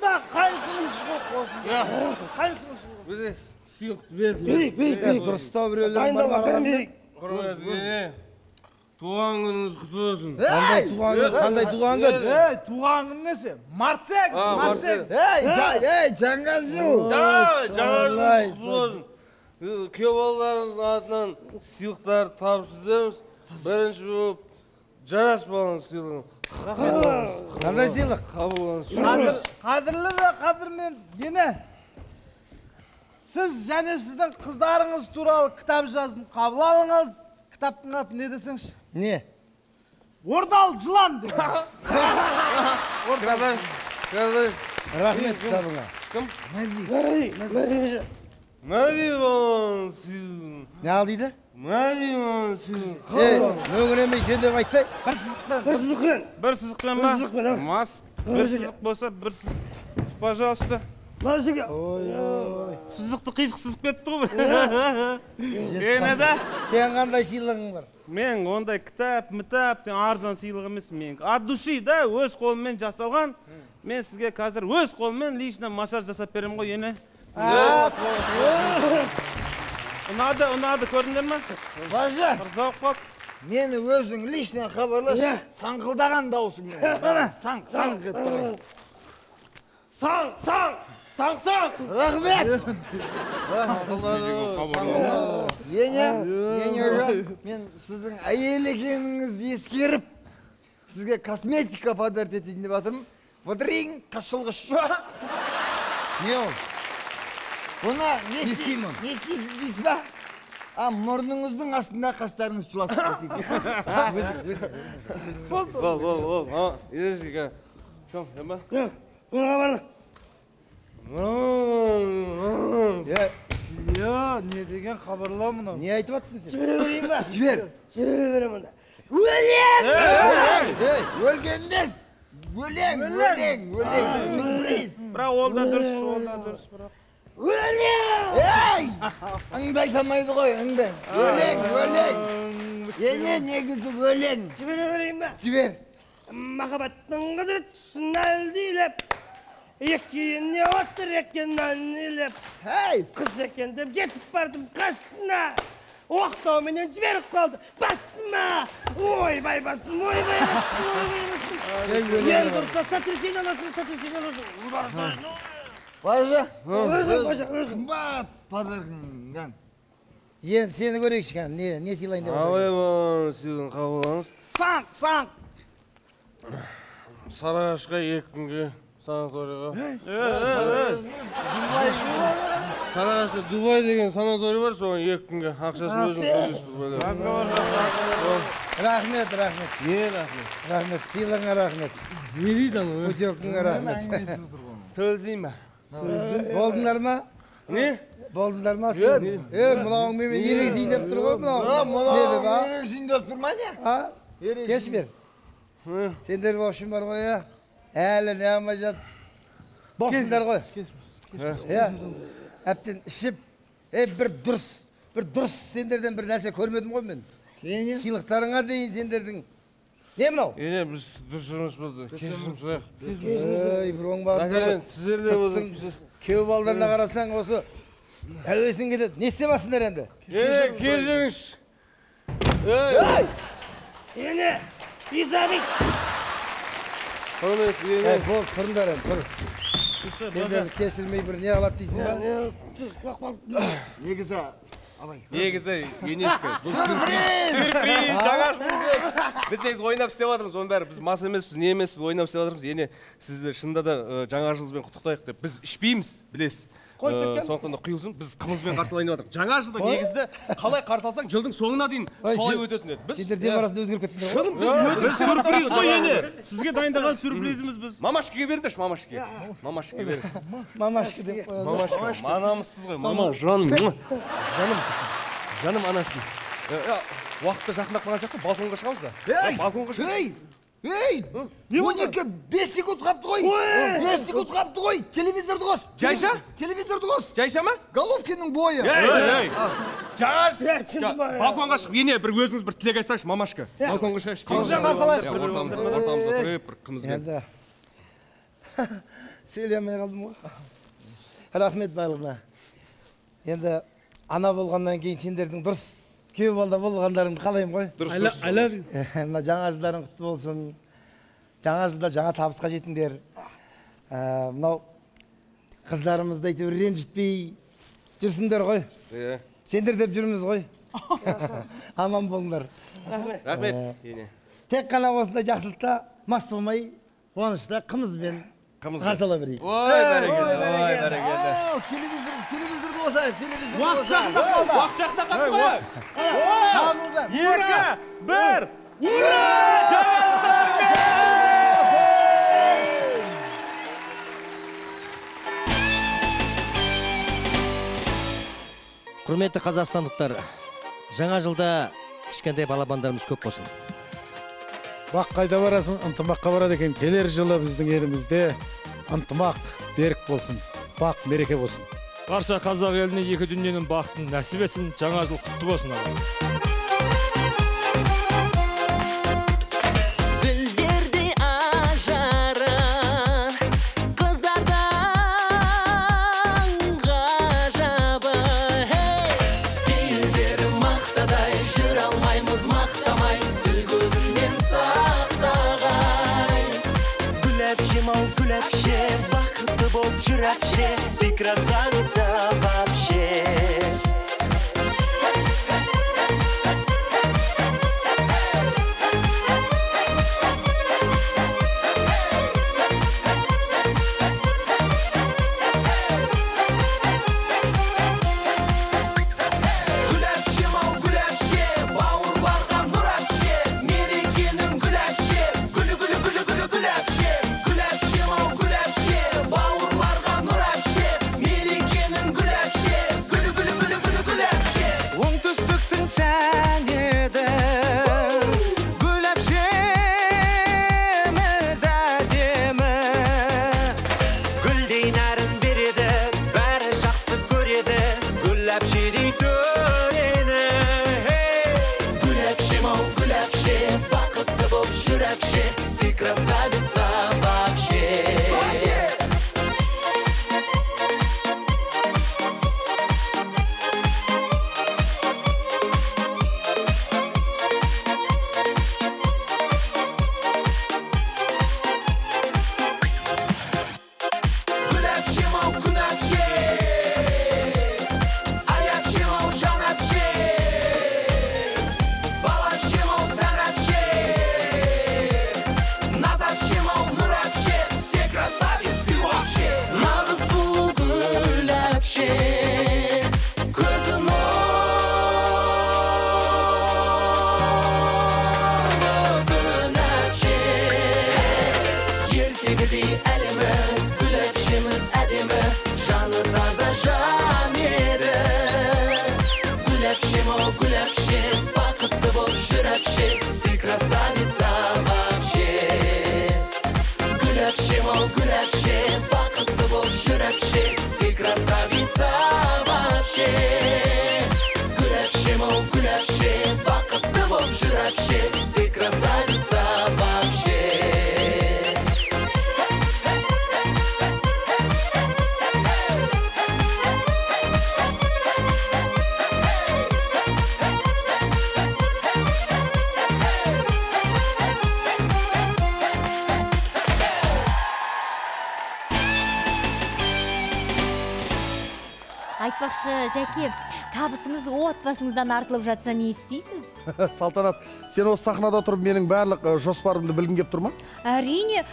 Қайынсыңыз бізде сыйлықты беріп берейік берейік берейік. Дұрыстау біреулер бәрін берейік. Туған күніңіз құтты болсын қандай туған күн қандай туған күн ей туған күн несі март сегіз март сегіз ей ей жаңа жыл жаңа жыл құтты болсын күйеу балаларыңыздың атынан сыйлықтар табыстаймыз бірінші болып жарас баланың сыйлығын. Қандай сыйлық? Қабыл қадір қадірлі де қадірмен ене. Сіз және сіздің қыздарыңыз туралы кітап жаздым қабыл алыңыз. Кітаптың аты не десеңші? Не. Ордалы жылан рахмет кітабыңа. Кім? мәди. Мәди мәди. Баланың сыйлығын не ал дейді? Мөңіремей екен деп айтсай. Бір сызықпен. бір сызықпен. Бір сызықпен ба мас. Бір сызық болса бір сызық. Пожалуйста. Мына жерге сызықты қисық сызып кетті ғой. Ені да сен қандай сыйлығың бар? Мен ондай кітап мітап арзан сыйлық емес мен. От души да өз қолыммен жасалған. Мен сізге қазір өз қолыммен лично массаж жасап беремін ғой ене. Ұнады ұнады көрдіңдер ма бажа! Зауық болды мені өзің лично хабарлаш саңқылдаған дауысыңмен саңқ саңқ етіп тұрайын саң саң саң саң рахмет! Ене енежан мен сіздің әйел екеніңізді ескеріп сізге косметика подарить етейін деп жатырмын қашылғыш не ол бұны не істейсің не істейсің дейсіз ба? А мұрныңыздың астында қастарыңыз шуласып кетейін. Бол, бол, бол, Yo, не деген хабарлау мынау не айтып жатсың сен жібере берейін ба жібер жібере беремін онда өлем өлген емес өлең өлең өлең сюрприз бірақ ол да дұрыс ол да дұрыс бірақ өлем ей ыңдай салмайды ғой ыңдай өлең өлең ене негізі өлең жібере берейін ба жібер махаббаттың қыдыртысын әлдилеп екеуіне отыр екен әнилеп ей қыз екен деп жетіп бардым қасына. Оқтауменен жіберіп қалды. Басыма! Ойбай басым ойбай басым ойбай басым ең дұрысы сотрясение аласың сотрясение аласың бажа өзің бажа өзің. қымбат подаркаңнан енді сені көрейікші кәне не не сыйлайын деп Абай сыйлығын қабыл алыңыз. саңқ саңқ. Сарыағашқа екі күнге санаторийға. Сарыағашта Дубай деген санаторий бар, соған екі күнге ақшасын өзің төлейсіз. рахмет рахмет Не рахмет? рахмет сыйлығыңа рахмет Не дейді ана? путевкаңа рахмет Төлдей ма? болдыңдар ма Не? болдыңдар ма сен е мынауың менімен ерегісейін деп тұр ғой мынау а ерегісейін деп тұр ма не а кеш бер сендер в общем бар ғой иә әлі не алмай жат. Босыңдар ғой. иә. әбден ішіп е бір дұрыс бір дұрыс сендерден бір нәрсе көрмедім ғой мен. Сыйлықтарыңа дейін сендердің. Не мынау? Ене біз дұрыс емес болды. Кешірім сұрайық. ей бір оңбаған күйеу балдарына қарасаң осы әуесің кетеді. Не істемақсыңдар енді? Ене кешіріңізші. ей! Ене изабек Құрметті Ей, ене. болды тұрыңдар енді тұр. Сендерді кешірмей бір не қылады дейсің ба? Негізі негізі енешка бұл сюрприз. Жаңа жылымыз біз негізі ойнап істеп жатырмыз оның бәрі. Біз мас емеспіз не емеспіз ойнап істеп жатырмыз. Ене сізді шынында да жаңа жылыңызбен құттықтайық деп. Біз ішпейміз білесіз. Қойып Ы, кеткен. сондықтан да құйылсын біз қымызбен қарсы алайын деп жатырмыз. Жаңа жылды негізі қалай қарсы алсаң жылдың соңына дейін солай өтесін деді. Біз сендер дем арасында өзгеріп кеттіңдер ғой. шын біз. Сюрприз қой ене сізге дайындаған сюрпризіміз біз. Мамашкеге беріңдерші мамашкеге мамашкеге беріңіз мамашка деп қояды. Мамашка анамызсыз ғой мама жаным жаным жаным анашым. Э, э, уақытта жақындап қалған сияқты балконға шығамыз да. Ей балконға ей ей он екі бес секунд қалыпты ғой бес секунд қалыпты ғой телевизорды қос Жайша? телевизорды қос жайша ма? Головкиннің бойы жаңа балконға шығып ене бір өзіңіз бір тілек айтсаңызшы мамашка. Балконға шығайықшы Қымызбен қарсы алайықшы. Иә, ортамызда ортамызда тұрып бір қымызбен енді сөйлемей қалдым ғой рахмет барлығына енді ана болғаннан кейін сендердің дұрыс күйеу балда болғандарыңды қалаймын ғой. Дұрыс дұрыс. мына жаңа жылдарың құтты болсын. Жаңа жылда жаңа табысқа жетіңдер. Ә, мынау қыздарымызды әйтеуір ренжітпей жүрсіңдер ғой. Иә сендер деп жүрміз ғой. Аман болыңдар. Рахмет. Ене. тек қана осындай жақсылықта мас болмай қуанышта қымызбен қымызбен. қарсы ала берейік. Ой бәрекелді ой бәрекелді. Телевизор уақыт жақындап қалды. Уақыт жақындап қалды ғой. екі бір. Ура! Құрметті қазақстандықтар жаңа жылда кішкентай балапандарымыз көп болсын. Бақ қайда барасың? Ынтымаққа барады екен. Келер жылы біздің елімізде ынтымақ берік болсын. Бақ мереке болсын. Барша қазақ еліне екі дүниенің бақытын нәсіп етсін жаңа жыл құтты болсын гүлдердей ажары ғажабы белдері мақтадай жүре алмаймыз мақтамай тіл көзіңнен сақтағай. Гүл әпшем ау гүл әпше бақытты боп жүр әпше ты красавица сегідей әлемі гүл әдемі жаны таза жан табысыңыз отбасыңыздан артылып жатса не істейсіз? Салтанат сен осы сахнада тұрып менің барлық жоспарымды білгің келіп тұр ма? Әрине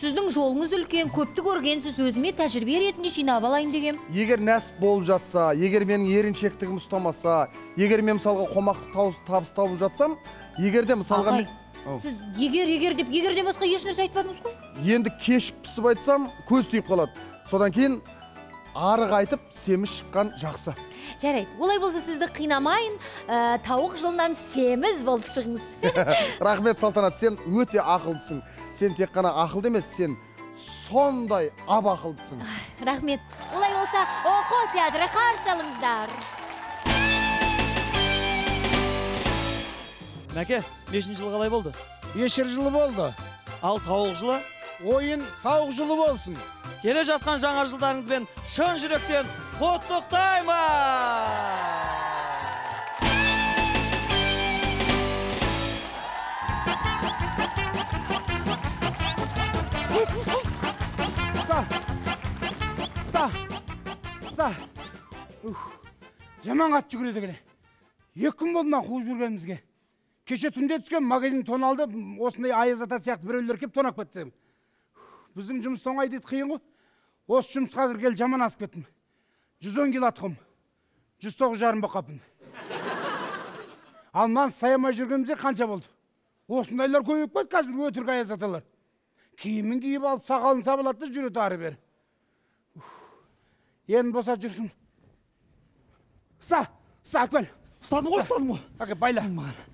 сіздің жолыңыз үлкен көпті көргенсіз өзіме тәжірибе ретінде жинап алайын дегем. Егер нәсіп болып жатса егер менің еріншектігім ұстамаса егер мен мысалға қомақты табыс тауып жатсам егер де мысалға ағай мен- сіз егер егер деп егерден басқа еш нәрсе айтпадыңыз ғой? Енді кешіп пісіп айтсам көз тиіп қалады. Содан кейін арық айтып семіз шыққан жақсы. Жарайды. Олай болса сізді қинамайын. Ә, тауық жылынан семіз болып шығыңыз. Рахмет салтанат. Сен өте ақылдысың. Сен тек қана ақылды емес сен сондай ап ақылдысың. Рахмет. Олай болса оқу театры қарсы алыңыздар. Мәке бесінші жыл қалай болды? Ешір жылы болды. Ал тауық жылы? Ойын сауық жылы болсын. Келе жатқан жаңа жылдарыңызбен шын жүректен құттықтаймын Ста! Ста! Ста! Ух, Жаман қатты жүгіреді екен. Екі күн болды мына қуып жүргенімізге. Кеше түнде түскен магазин тоналды, осындай аяз ата сияқты біреулер келіп тонап кетті. Біздің жұмыс тоңай дейді қиын ғой. Осы жұмысқа кіргелі жаман асып кеттім. 110 кило атқым. 109 жарым болып қалыппын. Ал мынаны саямай жүргенімізге қанша болды? Осындайлар көбейіп кетті қазір өтірік аяз аталар. киімін киіп алып сақалын сабалады да жүреді ары бері. Енді босат жүрсін. Ұста ұста алып кел ұстадым ғой ұстадым ғой әке байла.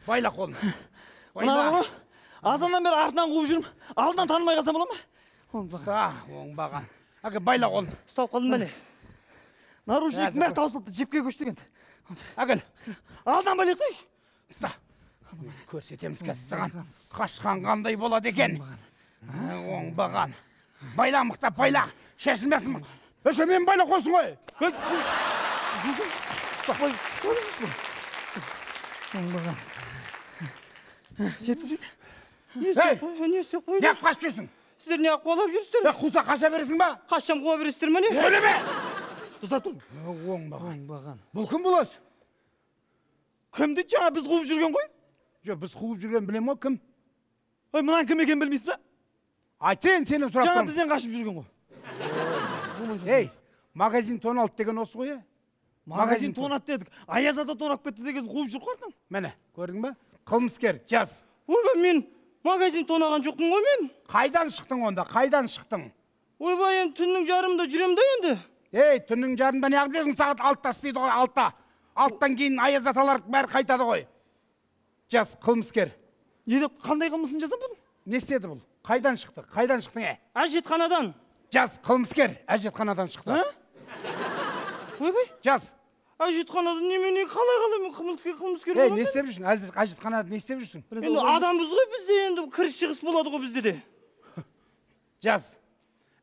Байла қолын. Мына ғой азаннан бері артынан қуып жүрмін. Алдынан танымай қалсам бола ма? Ұста оңбаған. Әке байла қолын. Ұсталып қалдым бәле. Наручник Әзір мәрт таусылыпты жіпке көшті екен әкел алдынан байлайық қой. Ұста көрсетеміз қазір саған. Қашқан қандай болады екен. Ә, оңбаған байла мықтап байла. Шешілмесін өше мен байла қойсын ғой. Оңбаған жеткізбейді Ей! не істеп қойды неғып қашып жүрсің? Сіздер неғып қуалап жүрсіздер? Е қуса қаша бересің ба? Қашсам қуа бересіздер ма не сөйлеме тұр оңбаған оңбаған бұл кім бұл өзі кім дейді жаңа біз қуып жүрген ғой? Жоқ біз қуып жүрген білем ғой кім? Ой мынаның кім екенін білмейсіз ба? Айтсайын сенен сұрап жаңа бізден қашып жүрген ғой. Ей магазин тоналды деген осы ғой иә магазин тонады дедік. Аяз ата тонап кетті деген қуып жүр ғой артынан. Міне көрдің ба? Қылмыскер жаз. Ойбай мен магазин тонаған жоқпын ғой мен. Қайдан шықтың онда? Қайдан шықтың? Ойбай енді түннің жарымында жүремін да енді. Ей түннің жарымда неғып жүрсің сағат алтыда істейді ғой алтыда алттан кейін аяз аталар бәрі қайтады ғой. Жаз қылмыскер. Не деп қандай қылмысын жасап бұның? Не істеді бұл? Қайдан шықты? Қайдан шықтың е әжетханадан. Жаз қылмыскер әжетханадан шықты. Ойбай жаз әжетханадан немене қалай қалай мен қылмыскер қылмыскер ей не істеп жүрсің? Әз- әжетханада не істеп жүрсің? Енді адамбыз ғой бізде енді кіріс шығыс болады ғой бізде де. Жаз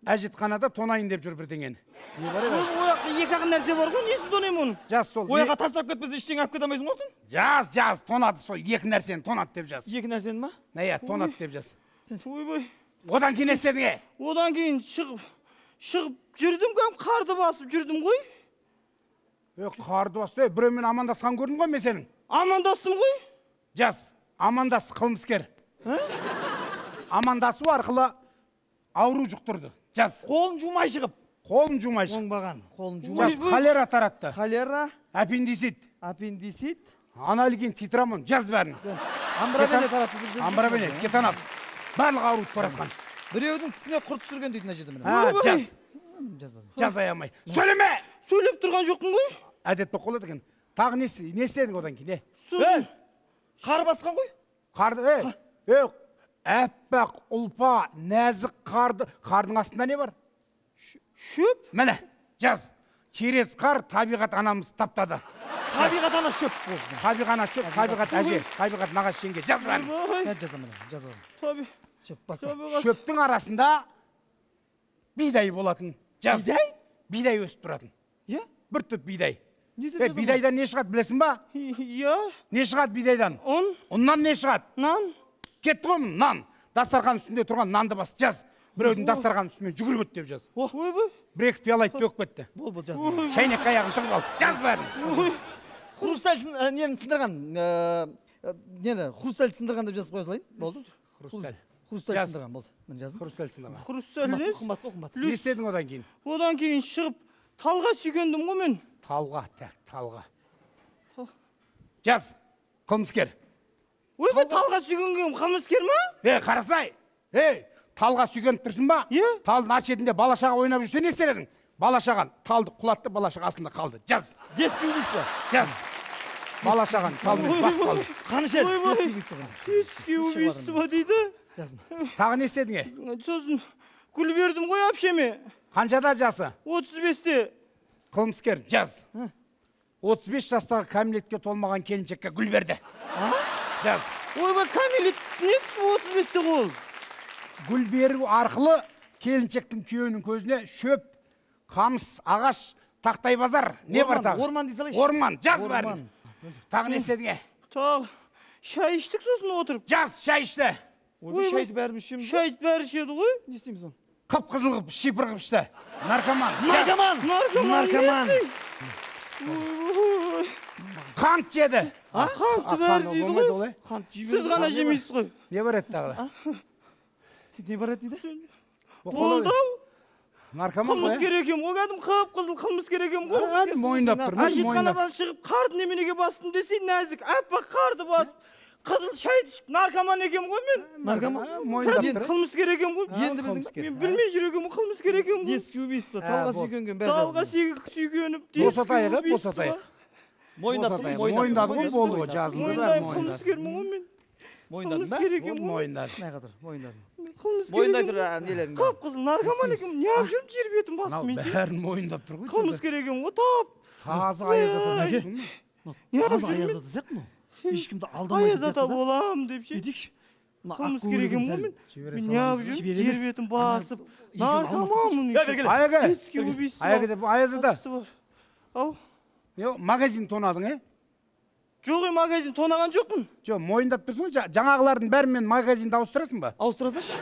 әжетханада тонайын деп жүр бірдеңені. Не бар еді? Екі ақ нәрсе бар ғой несін тонаймын оны? Жаз сол. Ол жаққа тастап кетпесе ештеңе алып кете алмайсың ғой артынан жаз жаз тонады сол екі нәрсені тонады деп жаз. Екі нәрсені ма? Иә тонады деп жаз. Ойбай одан кейін не істедің е одан кейін шығып шығып жүрдім кәдімгі қарды басып жүрдім ғой. Е қарды басты. Е біреумен амандасқан көрдім ғой мен сенің? Амандастым ғой. Жаз амандас қылмыскер. Амандасу арқылы ауру жұқтырды. Жаз қолын жумай шығып қолын жумай шығып оңбаған қолын жаз холера таратты. Холера аппендицит. Аппендицит? Аналгин цитрамон жаз бәрін. Амбровене таратты кетанат барлық ауруды таратқан. Біреудің тісіне құрт түсірген дейді мына жерде міне. Жаз. жаз аямай. Сөйлеме! Сөйлеп тұрған жоқпын ғой. Әдет болып қалады екен. Тағы не істе- не істедің одан кейін е? Сосын қар басқан ғой. Қарды е аппақ ұлпа нәзік қарды қардың астында не бар? Шөп міне жаз. Через қар табиғат анамыз таптады. Табиғат ана шөп табиғат ана шөп табиғат әже табиғат нағашы жеңге. Жаз бәрін Ойбай. жазамын жазамын Таби. шөп баса Табиғат. шөптің арасында бидай болатын. Жаз. Бидай? бидай өсіп тұратын. Иә? Бір түп бидай. Е бидайдан не шығады білесің ба? Иә. Не шығады бидайдан? Ұн ұннан не шығады? Нан? Кетті ғой нан. Дастархан үстінде тұрған нанды бас жаз. Біреудің дастархан үстімен жүгіріп өтті деп жаз. Ойбай бір екі пиала төгіп кетті. Бол бол жаз. Ой. шайнек аяғын тығып алды. Жаз бәрін. Хрусталь ә, нені сындырған? Ә, ә, нені? Хрусталь сындырған деп жазып қоя салайын. Болды? Хрусталь. Хрусталь сындырған. Болды. Міне жаздым. Хрусталь сындырған. Хрусталь қымбат не? қой, қымбат қой қымбат. Не істедің одан кейін? Одан кейін шығып талға сүйгендім ғой мен. Талға так талға. Жаз қылмыскер. Ойбай талға сүйгенге қылмыскер ма? Е қарасай. Ей талға сүйгеніп тұрсың ба? Иә талдың ар шетінде бала шаға ойнап жүрсе не істер едің? Бала шаған талды құлатты бала шаға астында қалды. Жаз. Детский убийство жаз. Бала шаған талмен бас қалды. ойбай детский убийство дейді? Тағы не істедің е? Сосын гүл бердім ғой әпшеме. Қаншада жасы? Отыз бесте. Қылмыскер жаз. Отыз бес жастағы кәмелетке толмаған келіншекке гүл берді. Жаз ойбай кәмелет несі отыз бесте ғой ол гүл беру арқылы келіншектің күйеуінің көзіне шөп қамыс ағаш тақтай базар не бар тағы орман дей салайыншы. орман жаз бәрін тағы не істедің е тағы шай іштік сосын отырып жаз шай ішті ойбай шайды бәріміз ішеміз шайды бәрі ішеді ғой не істейміз оны қып қызыл қылып шипыр қылып ішті наркоман наркоман наркоман наркоман Ойбай. Қант жеді а? Қантты бәрі жейді ғой. қант сіз ғана жемейсіз ғой. Не бар еді тағы да? Не бар еді дейді? Болды ау. Наркоман ғой қылмыскер екенмін ғой кәдімгі қып қызыл қылмыскер екенмін ғой. Әлі мойындап тұр әжетханадан шығып қарды неменеге бастым десе нәзік. Аппақ қарды басып қызыл шайды ішіп наркоман екенмін ғой мен. Наркоман мойындап тұр қылмыскер екенмін ғой. Енді мен білмей жүр екенмін ғой қылмыскер екенмін ғой. Детский убийство талға сүйгенген бәрі талға сүйгеніп босатайық босатайық. Тұр мойындады ғой болды ғой жазылды мойындады қылмыскермін ғой мен мойындадың ба қылмыскер екенмін ғой мойындады мына мойындадым қылмыскер мойындай тұр ә, нелерің қып қызыл наркоман екенмін неғып жүрмін жер бетін басып мен бәрін мойындап тұр ғой қылмыскер екенмін ғой тап таза аяз ата таза аяз ата сияқты мынау ешкімді алдамайды аяз ата боламын деп ше бүйтейікші мына қылмысқер екенмін ғой мен неғып жүрмін жер бетін басып наркоманмын аяғы аяғы аяз ата ау Е, магазин тонадың е жоқ ей магазин тонаған жоқпын жоқ мойындап тұрсың ғой жа- жаңағылардың бәрін мен магазинді ауыстырасың ба ауыстыра салшы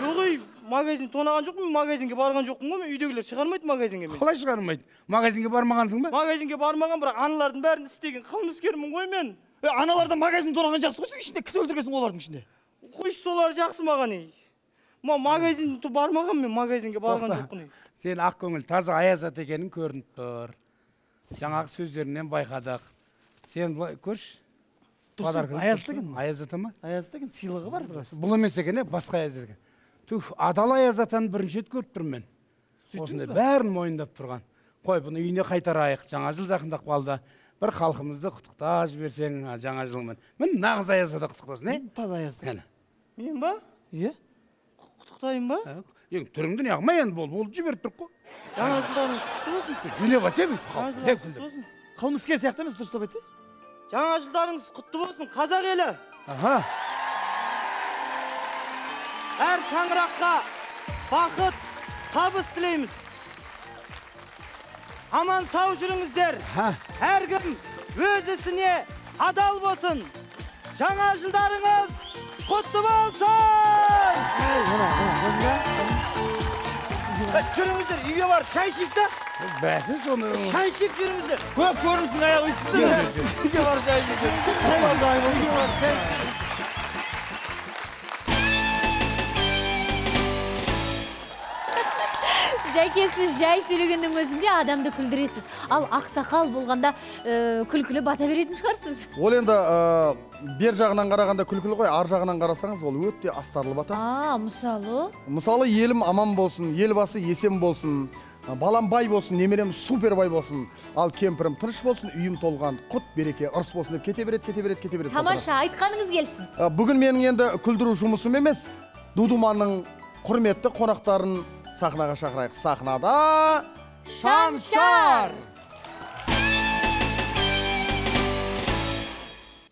жоқ ей магазин тонаған жоқпын магазинге барған жоқпын ғой мен үйдегілер шығармайды магазинге мен қалай шығармайды магазинге бармағансың ба магазинге бармаған бірақ аналардың бәрін істеген қылмыскермін ғой мен е аналардан магазин тонаған жақсы ғой сен ішінде кісі өлтіргенсің ғой олардың ішінде қойшы солар жақсы маған ей ма магазин бармаған мен магазинге барған жоқпын сен ақ көңіл таза аяз ата екенің көрініп тұр жаңағы сөздерінен байқадық. Сен былай көрші? Аяз екен. аяз ата ма? Аяз деген сыйлығы бар біраз. Бұл емес екен е басқа аяз екен. Түх адал аяз атаны бірінші рет көріп тұрмын мен. Осындай бәрін мойындап тұрған. Қой бұны үйіне қайтарайық жаңа жыл жақындап қалды бір халқымызды құттықтап жіберсең жаңа жылмен міне нағыз аяз ата құттықтасын е? Таза аяз мен ба? Иә құттықтайын ба? Енді түріңді неғылма енді бол болды жіберіп тұрық қой. Жаңа жылдарыңыз құтты болсын жөнеп айтса бүйтіп халық, қылмыскер сияқты емес дұрыстап айтса жаңа жылдарыңыз құтты болсын қазақ елі. Аха. Әр шаңыраққа бақыт табыс тілейміз. Аман сау жүріңіздер. Әркім өз ісіне адал болсын. Жаңа жылдарыңыз құтты болсын! Жүріңіздер үйге барып шай ішейік та бәсі соны шай ішейік жүріңіздер көп көрінсін аяғы өйстіп үйге барып шай ішейік үйге барып шай жәке сіз жай сөйлегеннің өзінде адамды күлдіресіз. Ал ақсақал болғанда э, күлкілі бата беретін шығарсыз? Ол енді ә, бер жағынан қарағанда күлкілі ғой ар жағынан қарасаңыз ол өте астарлы бата. А мысалы? Мысалы елім аман болсын елбасы есен болсын балам бай болсын немерем супер бай болсын. Ал кемпірім тыныш болсын үйім толған құт береке ырыс болсын деп кете береді кете береді кете береді тамаша айтқаныңыз келсін. Бүгін менің енді күлдіру жұмысым емес. Дудуманның құрметті қонақтарын сахнаға шақырайық. Сахнада шаншар!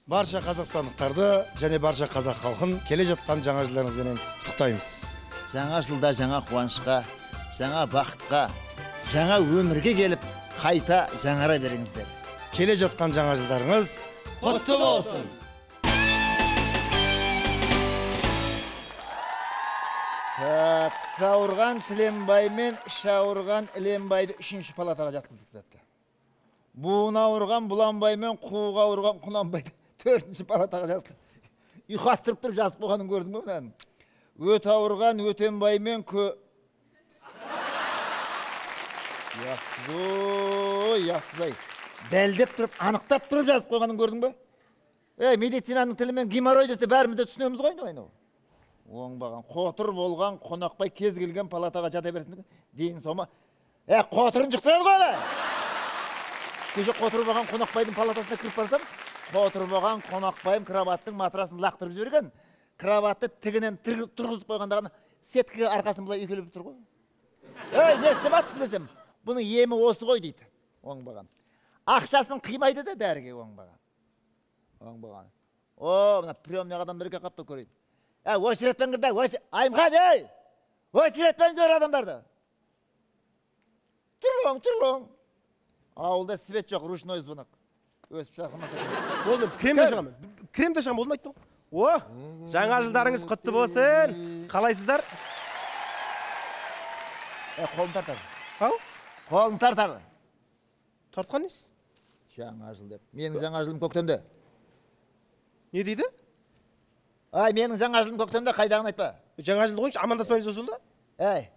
Барша қазақстандықтарды және барша қазақ халқын келе жатқан жаңа жылдарыңызбенен құттықтаймыз. Жаңа жылда жаңа қуанышқа жаңа бақытқа жаңа өмірге келіп қайта жаңара беріңіздер. Келе жатқан жаңа жылдарыңыз құтты болсын! Так сауырған тіленбай мен іші ауырған іленбайды үшінші палатаға жатқыздық депті буыны ауырған бұланбай мен қуығы ауырған құнанбайды төртінші палатаға жатқызды ұйқастырып тұрып жазып қойғанын көрдің бе мынаның өт ауырған өтенбай мен кө яқсыз яқсыз дәлдеп тұрып анықтап тұрып жазып қойғанын көрдің бе ей медицинаның тілімен геморрой десе бәріміз де түсінеміз ғой айналайын оңбаған. Қотыр болған қонақбай кез келген палатаға жата берсін дені сау ма е қотырын жұқтырады ғой әлі. Кеше қотыр болған қонақбайдың палатасына кіріп барсам қотыр болған қонақбайым кроваттың матрасын лақтырып жіберген. Кроватты тігінен тұрғызып қойғанда ғана сеткіге арқасын былай үйкелеп тұр ғой. Ей не істеп жатсың десем? Бұның емі осы ғой дейді оңбаған. Ақшасын қимайды да дәріге оңбаған. Оңбаған. О мына приемный адамдар екен қапта көрейін. Ә оче- айымхан ей жібер адамдарды жүрлоң жүрлоң ауылда свет жоқ ручной звонок өсіп шақырмаса болды кремде шығамын кремде шығамын болмайды о жаңа жылдарыңыз құтты болсын қалайсыздар е қолын тартар ау қолын тартар тартқан несі жаңа жыл деп менің жаңа жылым көктемде не дейді ай менің жаңа жылым көктемде қайдағыны айтпа. Жаңа жылды қойыңызшы амандаспаймыз ба сонда әй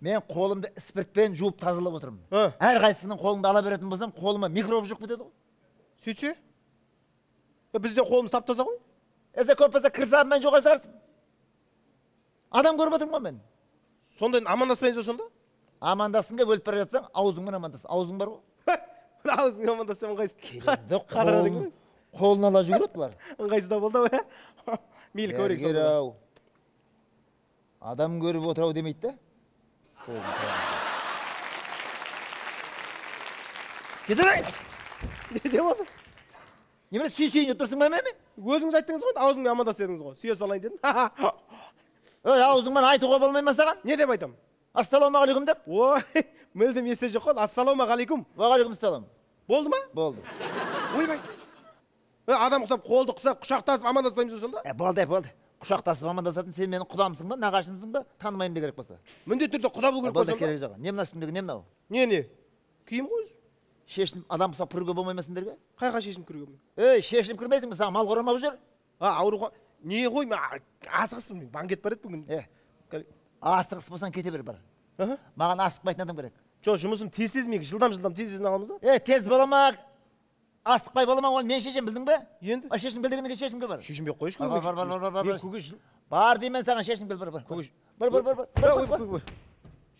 мен қолымды спиртпен жуып тазалап отырмын. Әрқайсысының қолыңды ала беретін болсам қолыма микроб жұғып кетеді ғой. Сөйтсе? Бізде қолымыз тап таза ғой. Е сен көп болса кір сабынмен жуған шығарсың. Адам көріп отырмын ғой мен. Сонда енді амандаспаймыз ба сонда амандасқың келіп өліп бара жатсаң аузыңмен амандас. Аузың бар ғой. Аузыңмен амандассам ыңғайсыз қолын ала жүгіреді бұлар. Ыңғайсыздау болды ау иә мейлі көрейік Дәрігер ау. Адам көріп отыр ау демейді да кете не деп отыр немене сүйісейін деп тұрсың ба мен өзіңіз айттыңыз ғой аузыңмен амандас дедіңіз ғой. Сүйе салайын дедім. Ей аузыңмен айтуға болмай ма саған? Не деп айтамын ассалаумағалейкум деп. Ой мүлдем есте жоқ қой. Ассалаумағалейкум. Уағалейкумассалам. Болды ма? Болды. Ойбай. Адам құсап қолды құсап құшақтасып амандаспаймыз ба сонда? Е болды болды. Құшақтасып амандасатын сен менің құдамсың ба нағашымсың ба танымаймын да керек болса. Міндетті түрде құда болу керек па болды сонда. керегі жоқ. Не мына үстіндегі не мынау? Не не. Киім ғой өзі. Шешініп адам ұқсап кіруге болмай ма сендерге? Қайға шешініп кіруге болмайды ей шешініп кірмейсің ба саған мал қорамақ жүр а ауруға. Не ғой мен асығыспын банкет бар еді бүгін. Е. Асығыс болсаң кете бер бар. Маған асықпайтын адам керек. Жоқ жұмысым тез тез мен жылдам жылдам тез тез аламыз да. Е тез бола ма? асықпай бола ма оны мен шешемін білдің бе? Енді? А шешім біл дегеннен кейін шешімге бар. Шешімге қойшы бар бар бар бар бар бар. бар деймін саған шешім кел бар бар. Бар бар бар бар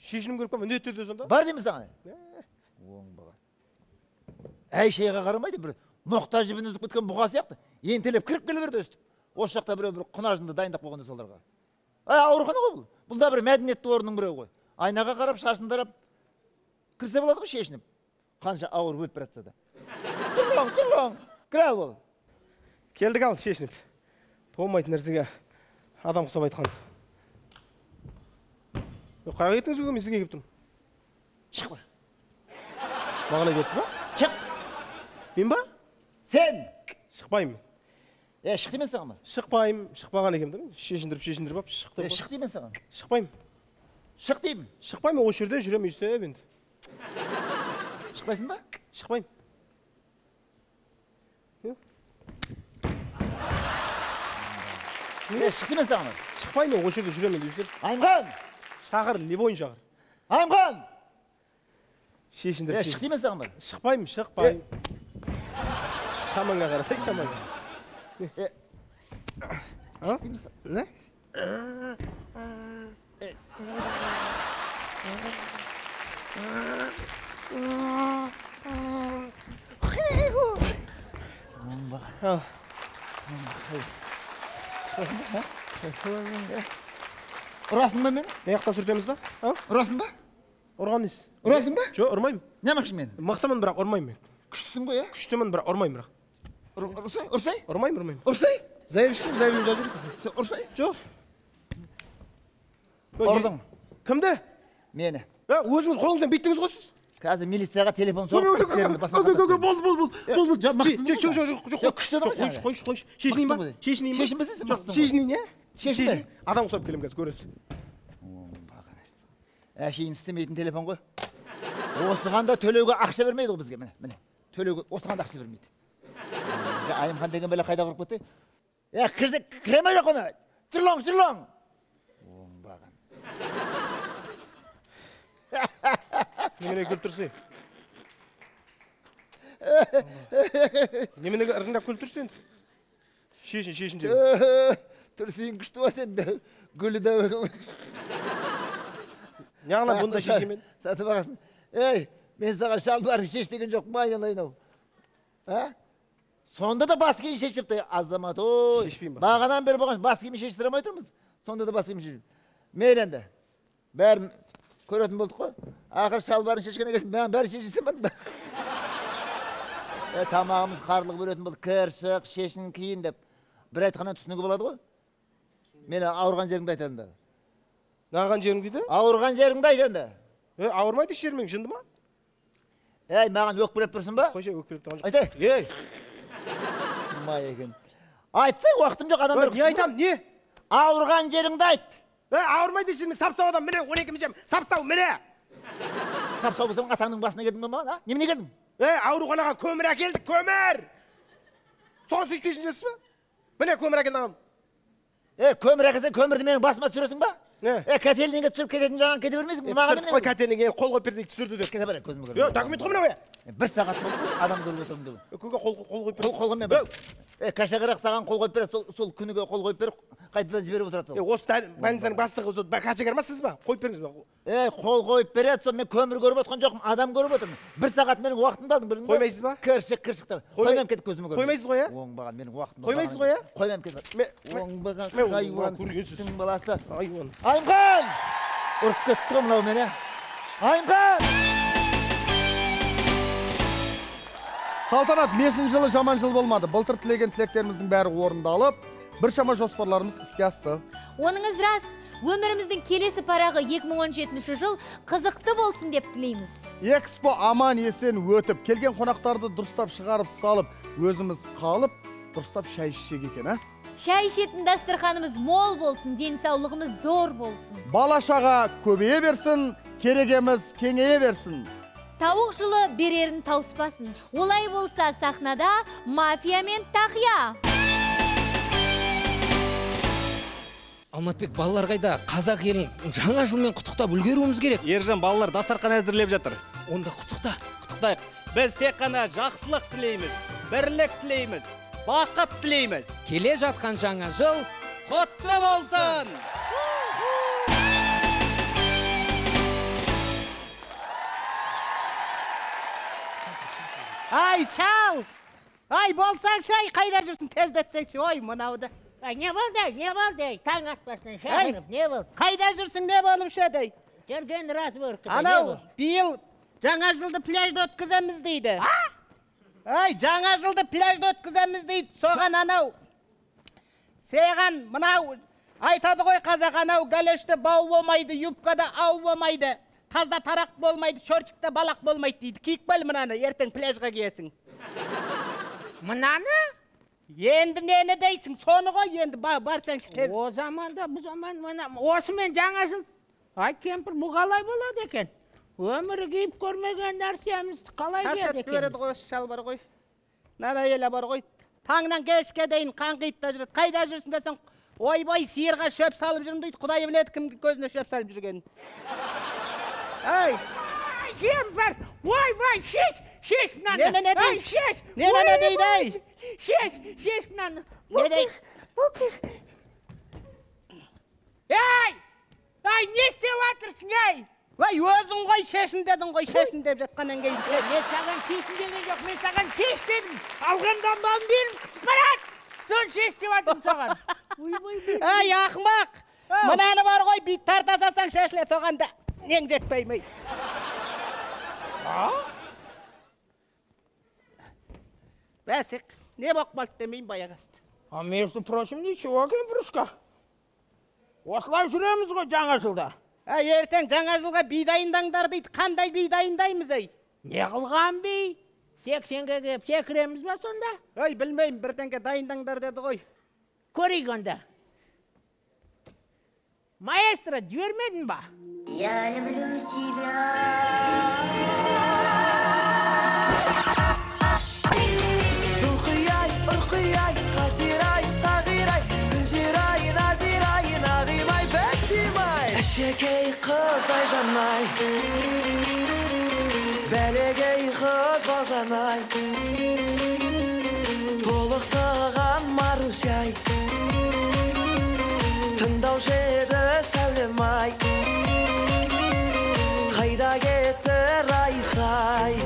шешінім керек па? Міндетті түрде сонда. Бар деймін саған. Оң оңбаған әй шайға қарамайды бір ноқта жібін үзіп кеткен бұға сияқты. Ентелеп кіріп келе берді өстіп. Осы жақта біреу бір құнажынды дайындап қойған соларға ә, аурухана ғой бұл. Бұл да бір мәдениетті орынның біреуі ғой. Айнаға қарап шашын тарап кірсе болады ғой шешініп. Қанша ауырып өліп бара жатса да жырлоң кіре ал бол. Келдік ал шешініп. Болмайтын нәрсеге адам құсап айтқанды қайға кеттіңіз өгей мен сізге келіп тұрмын. Шық бар. Маған айтасыз ба? Шық. Мен ба? Сен. Шықпаймын. Е шық деймін саған ба? Шықпаймын. Шықпаған екенмін да шешіндіріп шешіндіріп алып шық е деп шық деймін саған. Шықпаймын. Шық деймін. Шықпаймын осы жерде жүремін өйстіп енді. Шықпайсың ба? Шықпаймын. е шық саған. шықпаймын мен осы жерде жүремін деп жүрсем айымхан шақыр не шақыр? Айымхан шешіндір е шық деймін саған ба? Шықпаймын шықпаймын. Шамаңа қарасай шамаңа Хригу! Ұрасың ба мені аяқтан сүртеміз ба ұрасың ба ұрған несі ұрасың ба жоқ ұрмаймын не мені мықтымын бірақ ұрмаймын мен күштісің ғой иә күштімін бірақ ұрмаймын бірақ ұрсай ұрсай ұрмаймын ұрмаймын ұрсай заявщик заявление жазып жібересің ұрсай жоқ ұрдың кімді мені өзіңіз қолыңызбен бүйттіңіз ғой сіз қазір милицияға телефон соғып болды болды болды болды жоқ жоқ жоқ жоқ жоқ жоқ күшті адам қойшы қойшы қойшы шешінейін ба шешінейін ба шешінбесең сен жоқ шешінейін иә Шешінбе. адам ұқсап келемін қазір көресіз әшейін істемейтін телефон ғой осыған да төлеуге ақша бермейді ғой бізге міне міне төлеуге осыған да ақша бермейді айымхан деген бәле қайда құрып кетті е кірсе кіре ме жоқ оны жырлаң жырлаң оңбаған немене күліп тұрсың неменеге ыржыңдап күліп тұрсың енді шешін шешін деп тұрсың күшті болса енді гүлі де неғылам бұны да шешемін сатып аласың ей мен саған шалбарың шеш деген жоқпын айналайын ау а сонда да бас киім шешпепті азамат ой бағанадан бері болған бас киім шештіре алмай тұрмыз сонда да бас киім шешіп мейлі енді бәрін көретін болдық қой. Ақыры шалбарын шешкеннен кейін бәрін бәрін шешесің ба? Е тамағымыз қарлығып өретін болды кір шық шешін киін деп. Бір айтқаннан түсінуге болады ғой. Мен ауырған жеріңді айт енді. Нағаған жерің дейді? Ауырған жеріңді айт енді. Е ауырмайды еш жерің жынды ма? Ей маған өкпелеп тұрсың ба? Қойшы өкпелеп тұрған жоқ айтайық ей! Май екен. Айтсай уақытым жоқ адамдар не айтамын не? Ауырған жеріңді айт. Е ауырмайды жерім сап сау адам міне он екі мүшем сап сау міне сап сау болсаң атаңның басына келдің ба маған а немене келдің е ауруханаға көмір әкелдік көмір соны сөйтіп шешінесіз ба міне көмір әкелді ағам е көмір әкелсең көмірді менің басыма түсіресің ба е котельниге түсіріп кететін жағын кете бермейсің маған түсірдік қой котельниге қол қойып берсек түсірді деп кете бер көзіме Е, документ қой мынау бір сағат болды адам көріп отырмын деп көке қол қол қойып қол қол мен е кашагарақ саған қол қойып береді сол сол күніге қол қойып беріп қайтадан жіберіп отырады е осы больницаның бастығы сол качегар ма сіз ба қойып беріңіз ба е қол қойып береді сол мен көмір көріп отқан жоқпын адам көріп отырмын бір сағат менің уақытымды алдың білдің ба Қоймайсыз ба? кіршік кіршік деп Қоймай- қоймаймын кетіп көзіме көріп қоймайсыз ғой, иә? оңбаған менің уақытымды Қоймайсыз ғой, иә? қоймаймын кетіп оңбаған хайуан баласы айуан айымхан ұрып кетті ғой мынау мені. Айымхан салтанат месін жылы жаман жыл болмады. Былтыр тілеген тілектеріміздің бәрі орындалып біршама жоспарларымыз іске асты. Оныңыз рас өміріміздің келесі парағы 2017 жыл қызықты болсын деп тілейміз. Экспо аман есен өтіп келген қонақтарды дұрыстап шығарып салып өзіміз қалып дұрыстап шай ішсек екен а? Шай ішетін дастарханымыз мол болсын денсаулығымыз зор болсын. Бала шаға көбейе берсін керегеміз кеңейе берсін. Тауық жылы берерін тауыспасын. Олай болса сахнада мафия мен тақия. Алматбек балалар қайда? Қазақ елін жаңа жылмен құттықтап үлгеруіміз керек. Ержан балалар дастархан әзірлеп жатыр. Онда құттықта. Құттықтайық. Біз тек қана жақсылық тілейміз бірлік тілейміз. Бақыт тілейміз. Келе жатқан жаңа жыл құтты болсын! Ай чал! Ай болсаңшы ай қайда жүрсің тездетсеңші. Ой мынауды. Ай не болды не болды ей таң атпастан шақырып не болды қайда жүрсің не болушы еді ей жүрген рас бөркі анау биыл жаңа жылды пляжда өткіземіз дейді. Ай жаңа жылды пляжда өткіземіз дейді. Соған анау саған мынау айтады ғой қазақ анау галеште бау болмайды юбкада ау болмайды тазда тарақ болмайды шортикте балақ болмайды дейді. Киіп кел мынаны ертең пляжға киесің. Мынаны? Енді нені дейсің? Соны ғой енді ба, барсаңшы тез. О заманда бұл заман мына осымен жаңа жыл ай кемпір бұл қалай болады екен? Өмірі киіп көрмеген нәрсемізді қалай киеді екен береді ғой осы шалбар ғой. Мына әйелі бар ғой. Таңнан кешке дейін қаңғиды жүреді. Қайда жүрсің десең ойбай сиырға шөп салып жүрмін дейді. Құдай біледі кім көзіне шөп салып жүргенін. Ай кемпір ойбай шеш шеш мынаны. Немене дейді шеш! Немене дейді ай шеш шеш мынаны. Не дейді? Ей ай не істеп жатырсың ей Ой, өзің ғой шешін дедің ғой, шешін деп жатқаннан кейін шеш. мен саған шешін деген жоқ мен саған шеш дедім алған дамбағын беріп қысып барады соны шеш деп жатырмын саған Ай, ақымақ! Мынаны бар ғой, бит тарта салсаң шешіледі, соған да нең жетпей ме? Бәсік, не болып қалды демеймін баяғы а между прочим ничего кемпірішка осылай жүреміз ғой жаңа жылда Әй, ертең жаңа жылға би дайындаңдар дейді. Қандай би дайындаймыз, ей? не қылған би сексенге келіп секіреміз ба сонда Ой, білмеймін, бірдеңке дайындаңдар деді ғой. көрейік онда маэстро жібермедің ба Я люблю тебя. Қыз айжанай, бәлегей қыз балжанай, толықсыған марусяй, тыңдаушы еді сәулем-ай, қайда кетті райсай.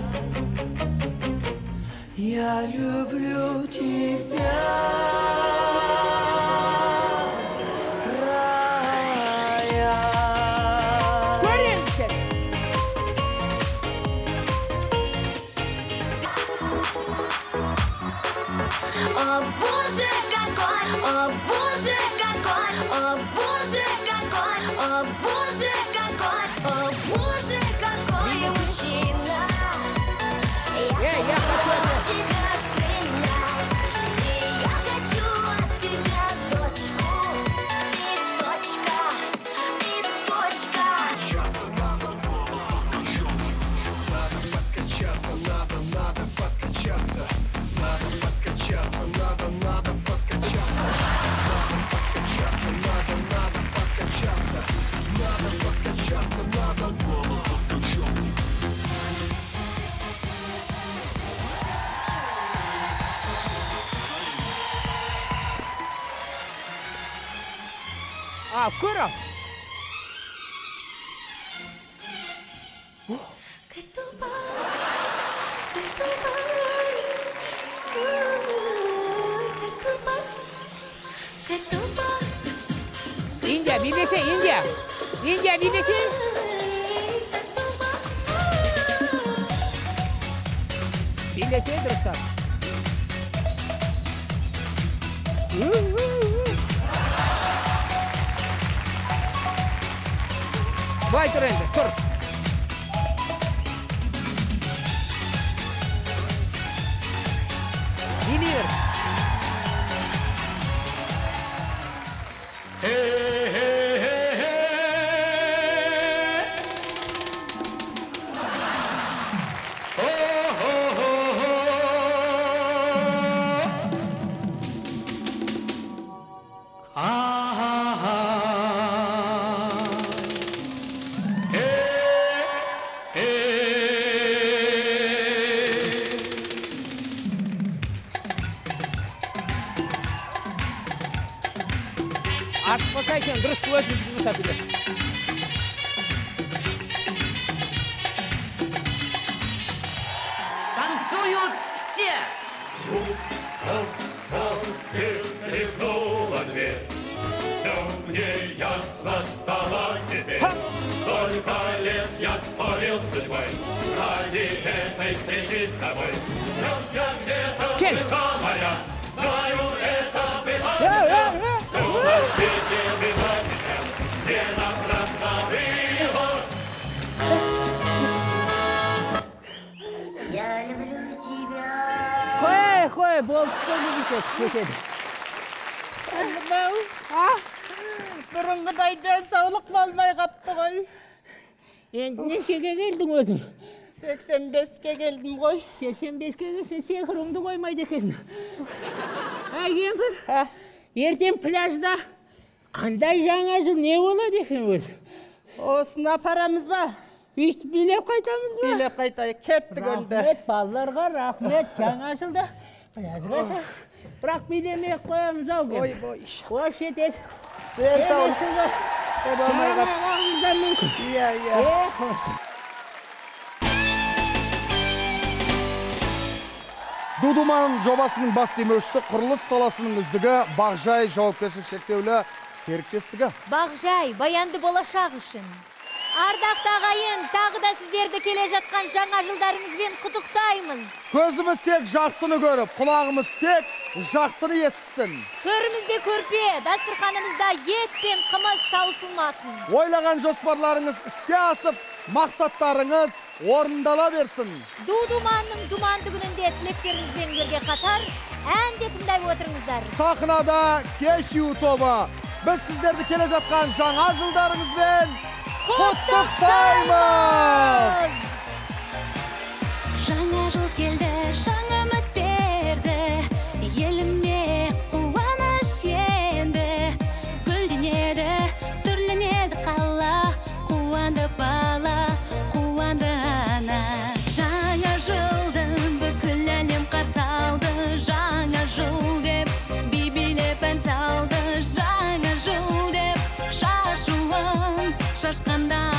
Я люблю тебя, а көріп қой кетеді Мынау, а? Бұрынғыдай денсаулық болмай қапты ғой. енді нешеге келдің өзің 85-ке келдім ғой. 85-ке келсең секіруіңді қоймайды екенсің әй кемпір ертең пляжда қандай жаңа жыл не болады екен өзі осыны апарамыз ба өйтіп билеп қайтамыз ба билеп қайтайық кеттік енді рахмет балаларға рахмет жаңа жылда бірақ билемей ақ қоямыз ау қош Жаңағында мүмкін. Иә, иә. дудуман жобасының бас демеушісі құрылыс саласының үздігі бақжай жауапкершілігі шектеулі серіктестігі Бағжай, баянды болашақ үшін. Ардақты ағайын, тағы да сіздерді келе жатқан жаңа жылдарыңызбен құттықтаймыз. көзіміз тек жақсыны көріп құлағымыз тек жақсыны естісін Көрімізде көрпе, дастарханымызда ет пен қымыз таусылмасын. ойлаған жоспарларыңыз іске асып мақсаттарыңыз орындала берсін Ду-думанның думанды күнінде тілектеріңізбен бірге қатар ән де тыңдай отырыңыздар. сахнада кешью тобы біз сіздерді келе жатқан жаңа жылдарыңызбен құттықтаймыз Жаңа жыл келді, жаңа үміт берді Еліме қуаныш енді. Гүлденеді, түрленеді қала. Қуанды бала, қуанды ана. cosas que